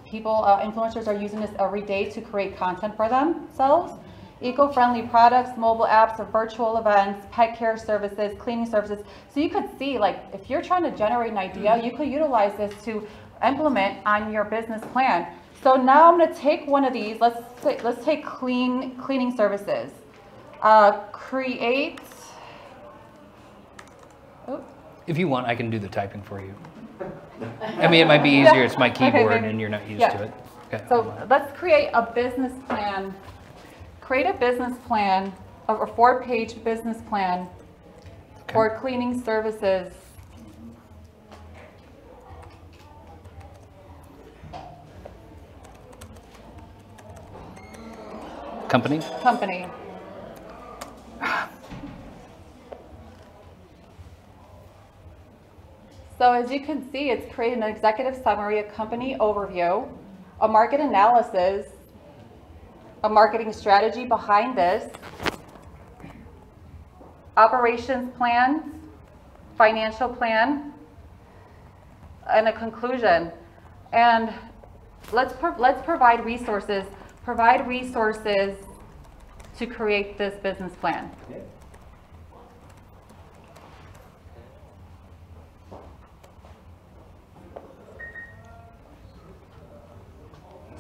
S1: people, uh, influencers are using this every day to create content for themselves. Eco-friendly products, mobile apps, or virtual events, pet care services, cleaning services. So you could see, like, if you're trying to generate an idea, you could utilize this to implement on your business plan. So now I'm going to take one of these. Let's let's take clean cleaning services. Uh, create.
S2: Oh. If you want, I can do the typing for you. I mean, it might be easier. It's my *laughs* keyboard,
S1: okay,
S2: and you're not used
S1: yeah.
S2: to it. Okay.
S1: So let's create a business plan. Create a business plan, a four-page business plan okay. for cleaning services.
S2: Company?
S1: Company. So as you can see, it's created an executive summary, a company overview, a market analysis, a marketing strategy behind this, operations plans, financial plan, and a conclusion. And let's, pro let's provide resources, provide resources to create this business plan.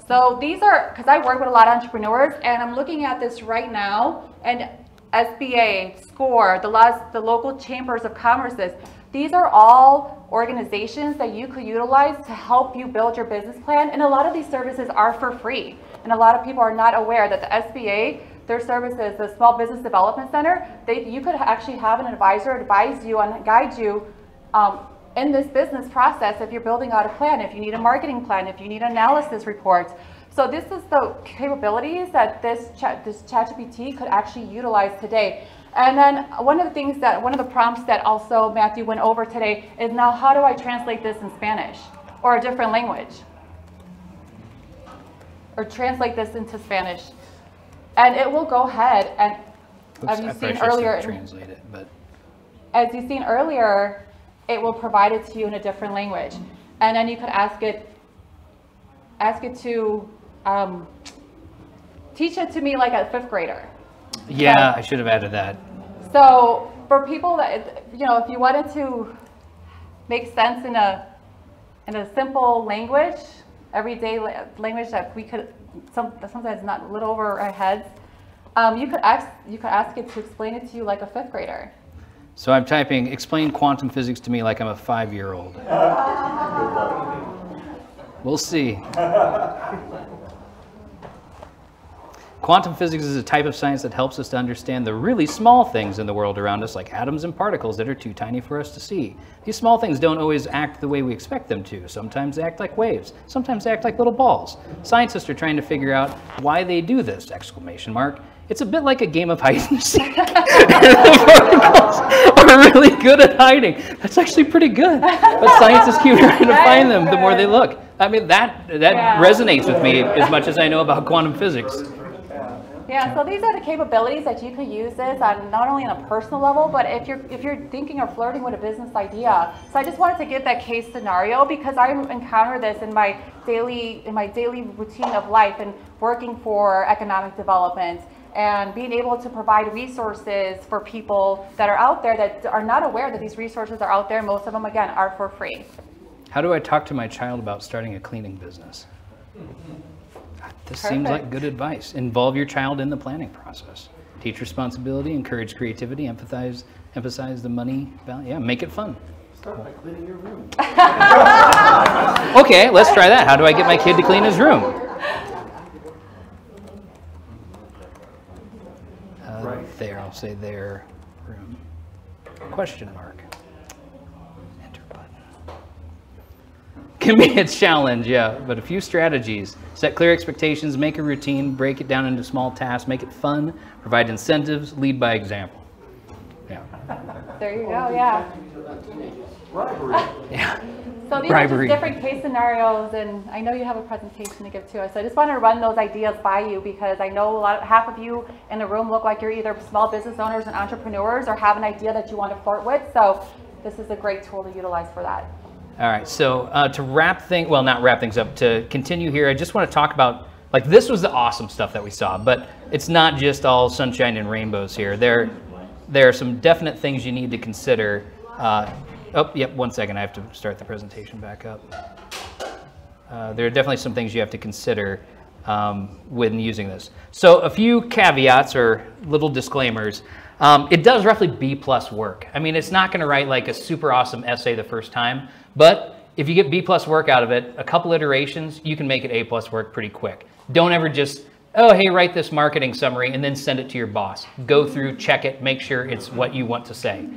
S1: So these are, because I work with a lot of entrepreneurs and I'm looking at this right now and SBA, SCORE, the, the local chambers of commerces, these are all organizations that you could utilize to help you build your business plan. And a lot of these services are for free. And a lot of people are not aware that the SBA, their services, the Small Business Development Center, they, you could actually have an advisor advise you and guide you um, in this business process if you're building out a plan, if you need a marketing plan, if you need analysis reports. So this is the capabilities that this chat, this ChatGPT could actually utilize today. And then one of the things that, one of the prompts that also Matthew went over today is now how do I translate this in Spanish or a different language? Or translate this into Spanish. And it will go ahead and,
S2: Oops,
S1: as you've seen earlier,
S2: translate it, but
S1: as you've seen earlier, it will provide it to you in a different language. And then you could ask it, ask it to um, teach it to me like a fifth grader.
S2: Yeah, I should have added that.
S1: So for people that, you know, if you wanted to make sense in a, in a simple language, everyday language that we could, some, sometimes not a little over our heads, um, you could ask, you could ask it to explain it to you like a fifth grader.
S2: So I'm typing, explain quantum physics to me like I'm a five-year-old. *laughs* we'll see. Quantum physics is a type of science that helps us to understand the really small things in the world around us, like atoms and particles that are too tiny for us to see. These small things don't always act the way we expect them to. Sometimes they act like waves. Sometimes they act like little balls. Scientists are trying to figure out why they do this, exclamation mark. It's a bit like a game of hide and seek. *laughs* the particles are really good at hiding. That's actually pretty good. But scientists keep trying to find them the more they look. I mean, that, that yeah. resonates with me as much as I know about quantum physics.
S1: Yeah, so these are the capabilities that you could use this on not only on a personal level, but if you're if you're thinking or flirting with a business idea. So I just wanted to give that case scenario because I encounter this in my daily in my daily routine of life and working for economic development and being able to provide resources for people that are out there that are not aware that these resources are out there. Most of them, again, are for free.
S2: How do I talk to my child about starting a cleaning business? This Perfect. seems like good advice. Involve your child in the planning process. Teach responsibility, encourage creativity, emphasize emphasize the money value. Yeah, make it fun.
S3: Start by cleaning your room. *laughs*
S2: okay, let's try that. How do I get my kid to clean his room? Uh, right. There, I'll say their room. Question mark. Can be a challenge, yeah, but a few strategies. Set clear expectations, make a routine, break it down into small tasks, make it fun, provide incentives, lead by example. Yeah.
S1: There you go, yeah.
S4: Bribery.
S2: Yeah. *laughs*
S1: So these
S2: Bribery.
S1: are just different case scenarios, and I know you have a presentation to give to us. So I just want to run those ideas by you because I know a lot, half of you in the room look like you're either small business owners and entrepreneurs or have an idea that you want to flirt with. So this is a great tool to utilize for that.
S2: All right, so uh, to wrap things, well, not wrap things up, to continue here, I just want to talk about, like, this was the awesome stuff that we saw, but it's not just all sunshine and rainbows here. There, there are some definite things you need to consider. Uh, oh, yep, one second, I have to start the presentation back up. Uh, there are definitely some things you have to consider um, when using this. So a few caveats or little disclaimers. Um, it does roughly B plus work. I mean, it's not going to write like a super awesome essay the first time, but if you get B plus work out of it, a couple iterations, you can make it A plus work pretty quick. Don't ever just, oh, hey, write this marketing summary and then send it to your boss. Go through, check it, make sure it's what you want to say.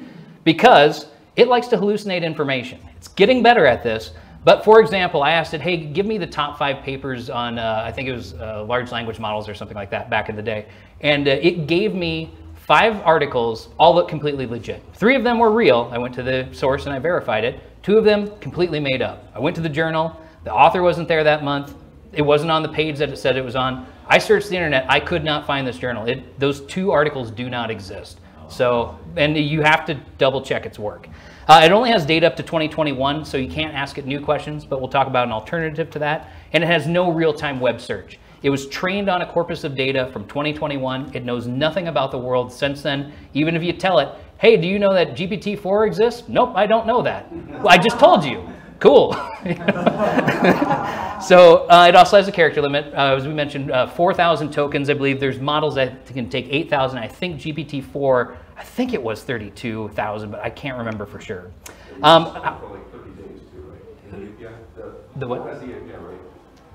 S2: Because it likes to hallucinate information. It's getting better at this. But for example, I asked it, hey, give me the top five papers on, uh, I think it was uh, large language models or something like that back in the day. And uh, it gave me five articles, all look completely legit. Three of them were real. I went to the source and I verified it. Two of them completely made up. I went to the journal. The author wasn't there that month. It wasn't on the page that it said it was on. I searched the internet. I could not find this journal. It, those two articles do not exist. So, and you have to double check its work. Uh, it only has data up to 2021, so you can't ask it new questions, but we'll talk about an alternative to that. And it has no real-time web search. It was trained on a corpus of data from 2021. It knows nothing about the world since then. Even if you tell it, hey, do you know that GPT-4 exists? Nope, I don't know that. Well, I just told you. Cool. *laughs* so uh, it also has a character limit. Uh, as we mentioned, uh, 4,000 tokens. I believe there's models that can take 8,000. I think GPT-4, I think it was 32,000, but I can't remember for sure. Um,
S3: For like thirty days too, right? The the.
S2: The what?
S3: API, right?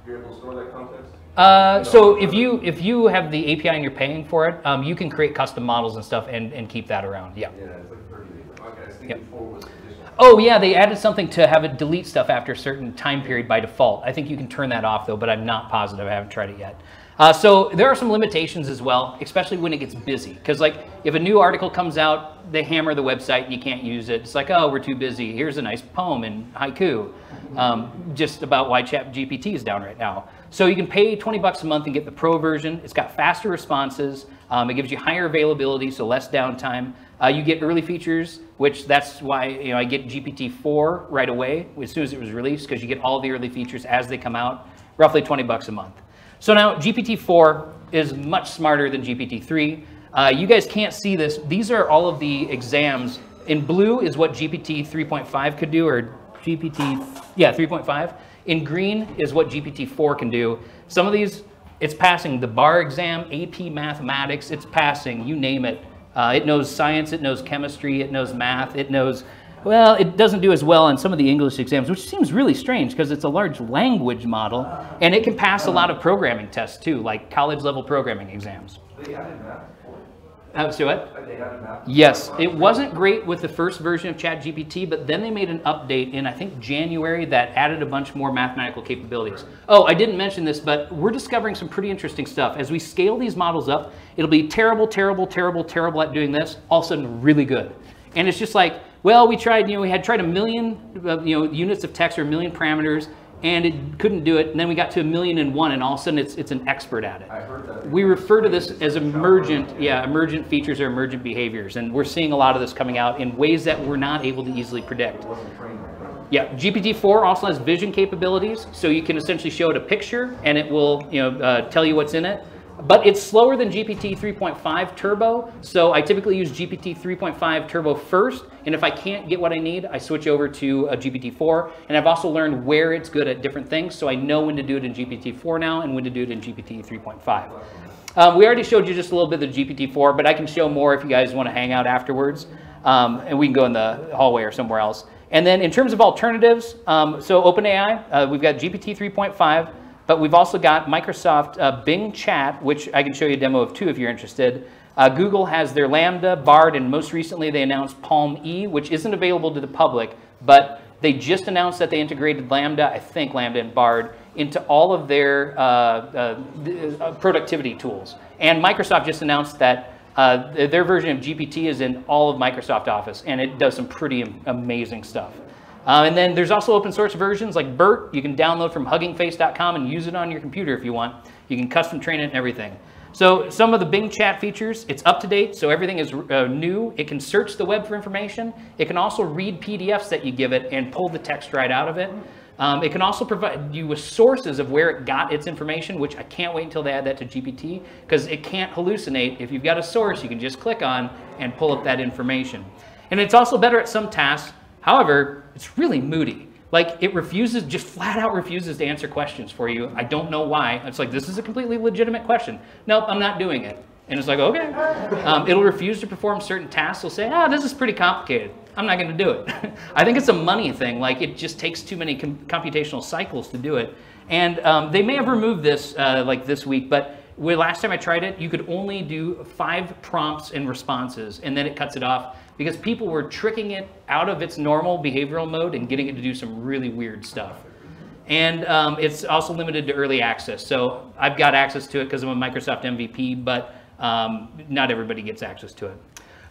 S3: You're able to store that context?
S2: Uh, so if you if you have the API and you're paying for it, um, you can create custom models and stuff and, and keep that around. Yeah.
S3: Yeah, it's like thirty days. Okay, I was thinking
S2: Yep.
S3: four was additional.
S2: Oh yeah, they added something to have it delete stuff after a certain time period by default. I think you can turn that off though, but I'm not positive. I haven't tried it yet. Uh, so there are some limitations as well, especially when it gets busy. Because like if a new article comes out, they hammer the website and you can't use it. It's like, oh, we're too busy. Here's a nice poem in haiku, um, just about why ChatGPT is down right now. So you can pay 20 bucks a month and get the pro version. It's got faster responses. Um, it gives you higher availability, so less downtime. Uh, you get early features, which that's why you know I get GPT-4 right away as soon as it was released, because you get all the early features as they come out, roughly 20 bucks a month. So now GPT-4 is much smarter than GPT-3. Uh, you guys can't see this. These are all of the exams. In blue is what GPT 3.5 could do, or GPT, yeah, 3.5. In green is what GPT-4 can do. Some of these, it's passing the bar exam, AP mathematics, it's passing, you name it. Uh, it knows science, it knows chemistry, it knows math, it knows, well, it doesn't do as well on some of the English exams, which seems really strange because it's a large language model, and it can pass a lot of programming tests too, like college level programming exams. Uh, so what?
S3: They added math.
S2: Yes, it wasn't great with the first version of ChatGPT, but then they made an update in I think January that added a bunch more mathematical capabilities. Oh, I didn't mention this, but we're discovering some pretty interesting stuff. As we scale these models up, it'll be terrible, terrible, terrible, terrible at doing this, all of a sudden really good. And it's just like, well, we tried, you know, we had tried a million, uh, you know, units of text or a million parameters, and it couldn't do it. And then we got to a million and one, and all of a sudden it's, it's an expert at it.
S3: I heard that.
S2: We refer to this as emergent, yeah, emergent features or emergent behaviors, and we're seeing a lot of this coming out in ways that we're not able to easily predict.
S3: It wasn't trained right.
S2: Yeah, GPT-4 also has vision capabilities, so you can essentially show it a picture and it will, you know, uh, tell you what's in it. But it's slower than GPT 3.5 Turbo, so I typically use GPT 3.5 Turbo first, and if I can't get what I need, I switch over to a GPT-4. And I've also learned where it's good at different things, so I know when to do it in GPT-4 now and when to do it in GPT 3.5. Um, we already showed you just a little bit of the GPT-4, but I can show more if you guys want to hang out afterwards, um, and we can go in the hallway or somewhere else. And then in terms of alternatives, um, so OpenAI, uh, we've got GPT 3.5, but we've also got Microsoft uh, Bing Chat, which I can show you a demo of too if you're interested. Uh, Google has their LaMDA, Bard, and most recently they announced Palm E, which isn't available to the public, but they just announced that they integrated LaMDA, I think LaMDA and Bard, into all of their uh, uh, uh, productivity tools. And Microsoft just announced that Uh, their version of GPT is in all of Microsoft Office, and it does some pretty amazing stuff. Uh, and then there's also open source versions like BERT. You can download from huggingface.com and use it on your computer if you want. You can custom train it and everything. So some of the Bing chat features, it's up to date, so everything is uh, new. It can search the web for information. It can also read PDFs that you give it and pull the text right out of it. Um, it can also provide you with sources of where it got its information, which I can't wait until they add that to GPT because it can't hallucinate. If you've got a source, you can just click on and pull up that information. And it's also better at some tasks. However, it's really moody. Like it refuses, just flat out refuses to answer questions for you. I don't know why. It's like, this is a completely legitimate question. Nope, I'm not doing it. And it's like, okay. Um, it'll refuse to perform certain tasks. It'll say, ah, this is pretty complicated. I'm not going to do it. *laughs* I think it's a money thing. Like it just takes too many com- computational cycles to do it. And um, they may have removed this uh, like this week, but last time I tried it, you could only do five prompts and responses, and then it cuts it off because people were tricking it out of its normal behavioral mode and getting it to do some really weird stuff. And um, it's also limited to early access. So I've got access to it because I'm a Microsoft MVP, but um, not everybody gets access to it.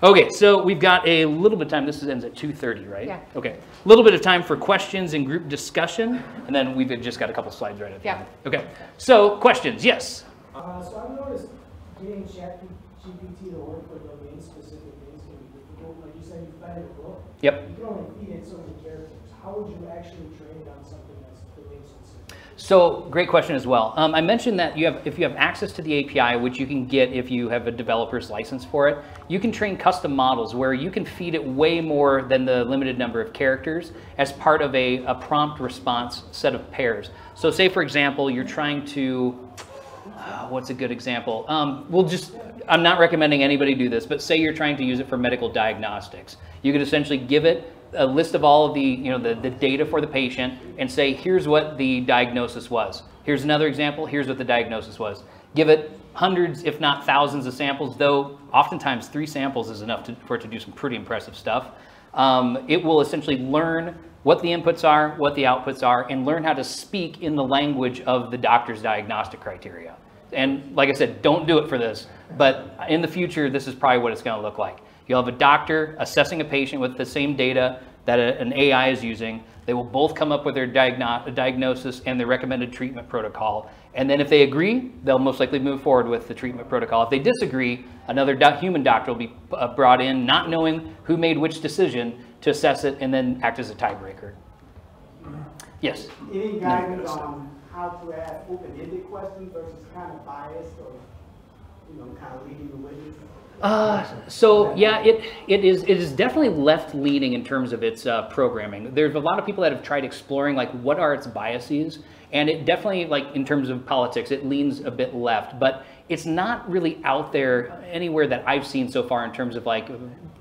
S2: Okay, so we've got a little bit of time. This ends at 2.30, right?
S1: Yeah.
S2: Okay, a little bit of time for questions and group discussion, and then we've just got a couple slides right at the
S1: Yeah.
S2: end. Okay, so questions, yes?
S11: Uh, so I've noticed getting Chat GPT to work with domain-specific things can be difficult. Like you said, you fed it a book.
S2: Yep.
S11: You can only feed it so many characters. How would you actually train it on something that's?
S2: So great question as well. Um, I mentioned that you have, if you have access to the API, which you can get if you have a developer's license for it, you can train custom models where you can feed it way more than the limited number of characters as part of a, a prompt response set of pairs. So say for example, you're trying to, uh, what's a good example? Um, we'll just, I'm not recommending anybody do this, but say you're trying to use it for medical diagnostics. You could essentially give it a list of all of the, you know, the, the data for the patient and say, here's what the diagnosis was. Here's another example, here's what the diagnosis was. Give it hundreds, if not thousands of samples, though oftentimes three samples is enough to, for it to do some pretty impressive stuff. Um, it will essentially learn what the inputs are, what the outputs are, and learn how to speak in the language of the doctor's diagnostic criteria. And like I said, don't do it for this, but in the future, this is probably what it's going to look like. You'll have a doctor assessing a patient with the same data that an AI is using. They will both come up with their diagno- diagnosis and their recommended treatment protocol. And then if they agree, they'll most likely move forward with the treatment protocol. If they disagree, another do- human doctor will be uh, brought in, not knowing who made which decision, to assess it and then act as a tiebreaker. Yes?
S13: Any guidance on how to ask open-ended questions versus kind of biased or, you know, kind of leading the witness?
S2: Uh, so yeah, it it is it is definitely left leaning in terms of its uh, programming. There's a lot of people that have tried exploring like what are its biases, and it definitely like in terms of politics, it leans a bit left, but it's not really out there anywhere that I've seen so far in terms of like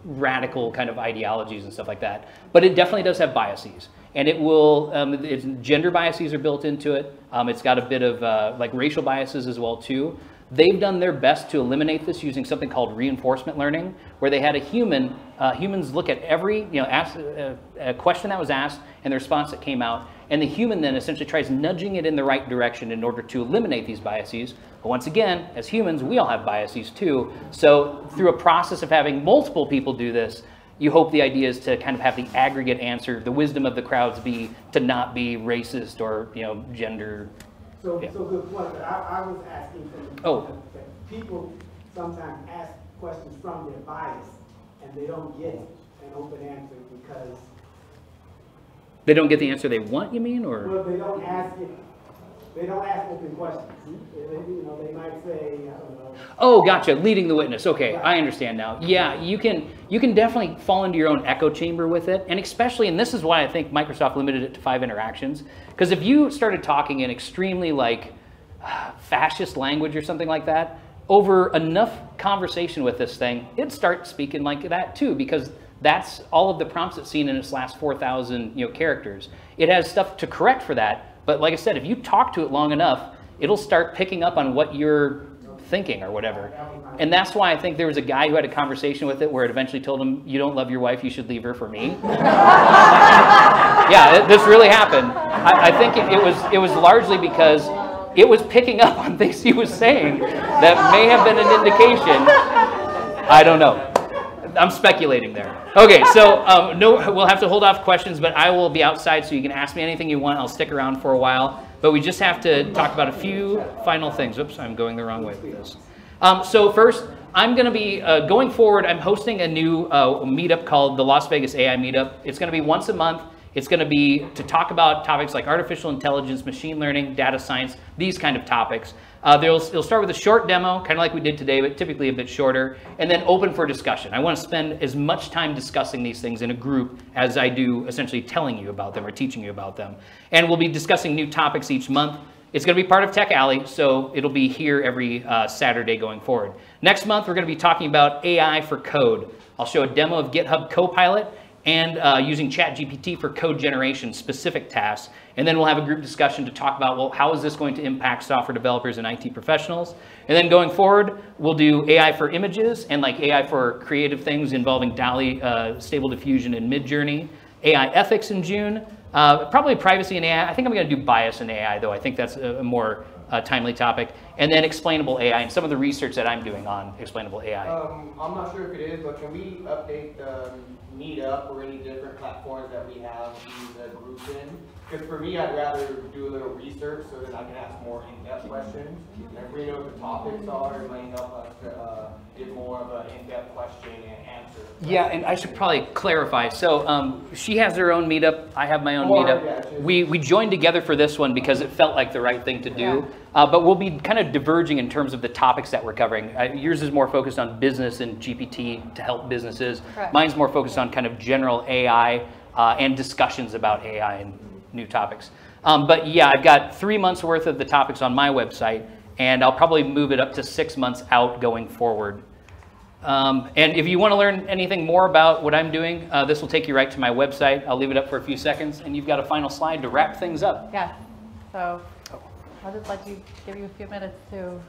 S2: radical kind of ideologies and stuff like that. But it definitely does have biases. And it will, um, gender biases are built into it. Um, it's got a bit of uh, like racial biases as well too. They've done their best to eliminate this using something called reinforcement learning, where they had a human, uh, humans look at every, you know, ask, uh, a question that was asked and the response that came out, and the human then essentially tries nudging it in the right direction in order to eliminate these biases. But once again, as humans, we all have biases too. So through a process of having multiple people do this, you hope the idea is to kind of have the aggregate answer, the wisdom of the crowds be to not be racist or, you know, gender
S13: So,
S2: Yeah.
S13: so good point, but I, I was asking from.
S2: Oh.
S13: People sometimes ask questions from their bias, and they don't get an open answer because,
S2: They don't get the answer they want, you mean, or?
S13: well, they don't ask it, they don't ask open questions. They- You know, they might say, I don't know,
S2: Oh, gotcha. Leading the witness. Okay, I understand now. Yeah, you can you can definitely fall into your own echo chamber with it, and especially, and this is why I think Microsoft limited it to five interactions. Because if you started talking in extremely like fascist language or something like that, over enough conversation with this thing, it'd start speaking like that too. Because that's all of the prompts it's seen in its last 4,000 you know characters. It has stuff to correct for that, but like I said, if you talk to it long enough, it'll start picking up on what you're thinking or whatever. And that's why I think there was a guy who had a conversation with it where it eventually told him, "You don't love your wife, you should leave her for me." *laughs* yeah, this really happened. I, I think it, it was it was largely because it was picking up *laughs* on things he was saying that may have been an indication. I don't know. I'm speculating there. Okay, so um, no, we'll have to hold off questions, but I will be outside, so you can ask me anything you want. I'll stick around for a while, but we just have to talk about a few final things. Oops, I'm going the wrong way with this. Um, so first, I'm going to be uh, going forward. I'm hosting a new uh, meetup called the Las Vegas AI Meetup. It's going to be once a month. It's going to be to talk about topics like artificial intelligence, machine learning, data science, these kind of topics. Uh, they'll, it'll start with a short demo, kind of like we did today, but typically a bit shorter, and then open for discussion. I want to spend as much time discussing these things in a group as I do essentially telling you about them or teaching you about them. And we'll be discussing new topics each month. It's going to be part of Tech Alley, so it'll be here every uh, Saturday going forward. Next month, we're going to be talking about AI for code. I'll show a demo of GitHub Copilot and uh, using ChatGPT for code generation specific tasks. And then we'll have a group discussion to talk about, well, how is this going to impact software developers and IT professionals? And then going forward, we'll do AI for images and like AI for creative things involving DALL-E, uh, Stable Diffusion, and Midjourney. AI ethics in June. Uh, probably privacy and AI. I think I'm going to do bias in AI, though. I think that's a more uh, timely topic. And then explainable AI and some of the research that I'm doing on explainable AI.
S6: Um, I'm not sure if it is, but can we update the Meetup or any different platforms that we have these uh, groups in? Because for me, I'd rather do a little research so that I can ask more in-depth questions. And if we know what the topics are, it might help us to uh, get more of an in-depth question and answer.
S2: Yeah, and I should probably clarify. So um, she has her own meetup. I have my own
S6: Or,
S2: meetup.
S6: yeah,
S2: We we joined together for this one because it felt like the right thing to do. Uh, but we'll be kind of diverging in terms of the topics that we're covering. Uh, yours is more focused on business and GPT to help businesses.
S1: Correct.
S2: Mine's more focused on kind of general AI uh, and discussions about AI and new topics. Um, but yeah, I've got three months worth of the topics on my website, and I'll probably move it up to six months out going forward. Um, and if you want to learn anything more about what I'm doing, uh, this will take you right to my website. I'll leave it up for a few seconds, and you've got a final slide to wrap things up.
S1: Yeah, so I'll just let you, give you a few minutes to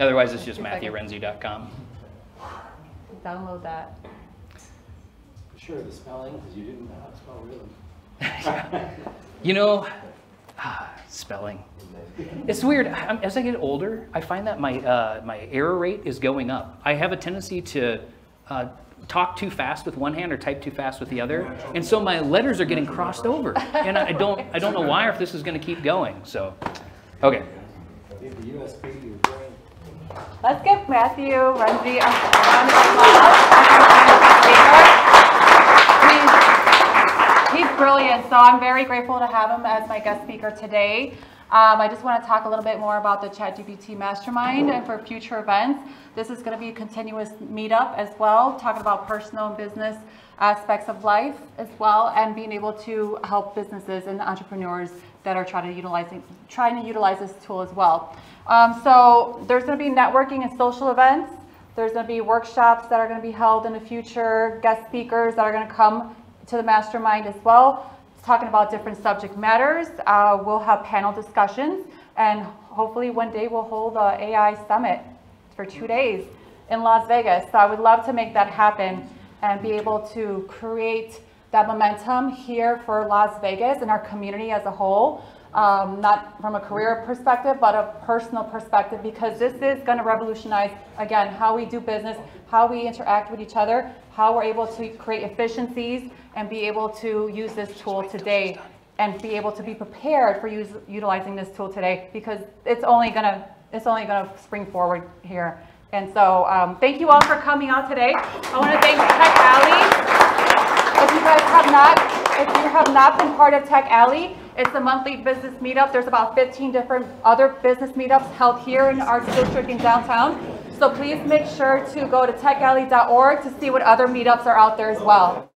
S2: Otherwise, it's just MatthewRenze.com.
S1: download that.
S12: Sure, the spelling, because you didn't know how to spell rhythm.
S2: You know, ah, spelling. It's weird. As I get older, I find that my uh, my error rate is going up. I have a tendency to uh, talk too fast with one hand or type too fast with the other, and so my letters are getting crossed over. And I don't I don't know why or if this is going to keep going. So, okay.
S1: Let's give Matthew Renze a round of applause. Brilliant, so I'm very grateful to have him as my guest speaker today. Um, I just want to talk a little bit more about the ChatGPT Mastermind and for future events. This is going to be a continuous meetup as well, talking about personal and business aspects of life as well, and being able to help businesses and entrepreneurs that are trying to utilizing trying to utilize this tool as well. Um, so there's going to be networking and social events. There's going to be workshops that are going to be held in the future, guest speakers that are going to come to the mastermind as well, talking about different subject matters. Uh, we'll have panel discussions, and hopefully one day we'll hold a AI summit for two days in Las Vegas. So I would love to make that happen and be able to create that momentum here for Las Vegas and our community as a whole. Um, not from a career perspective, but a personal perspective, because this is going to revolutionize, again, how we do business, how we interact with each other, how we're able to create efficiencies and be able to use this tool today and be able to be prepared for use, utilizing this tool today, because it's only to it's only to spring forward here. And so, um, thank you all for coming out today. I want to thank Tech Alley. If you guys have not, if you have not been part of Tech Alley, it's a monthly business meetup. There's about 15 different other business meetups held here in our district in downtown. So please make sure to go to techalley.org to see what other meetups are out there as well.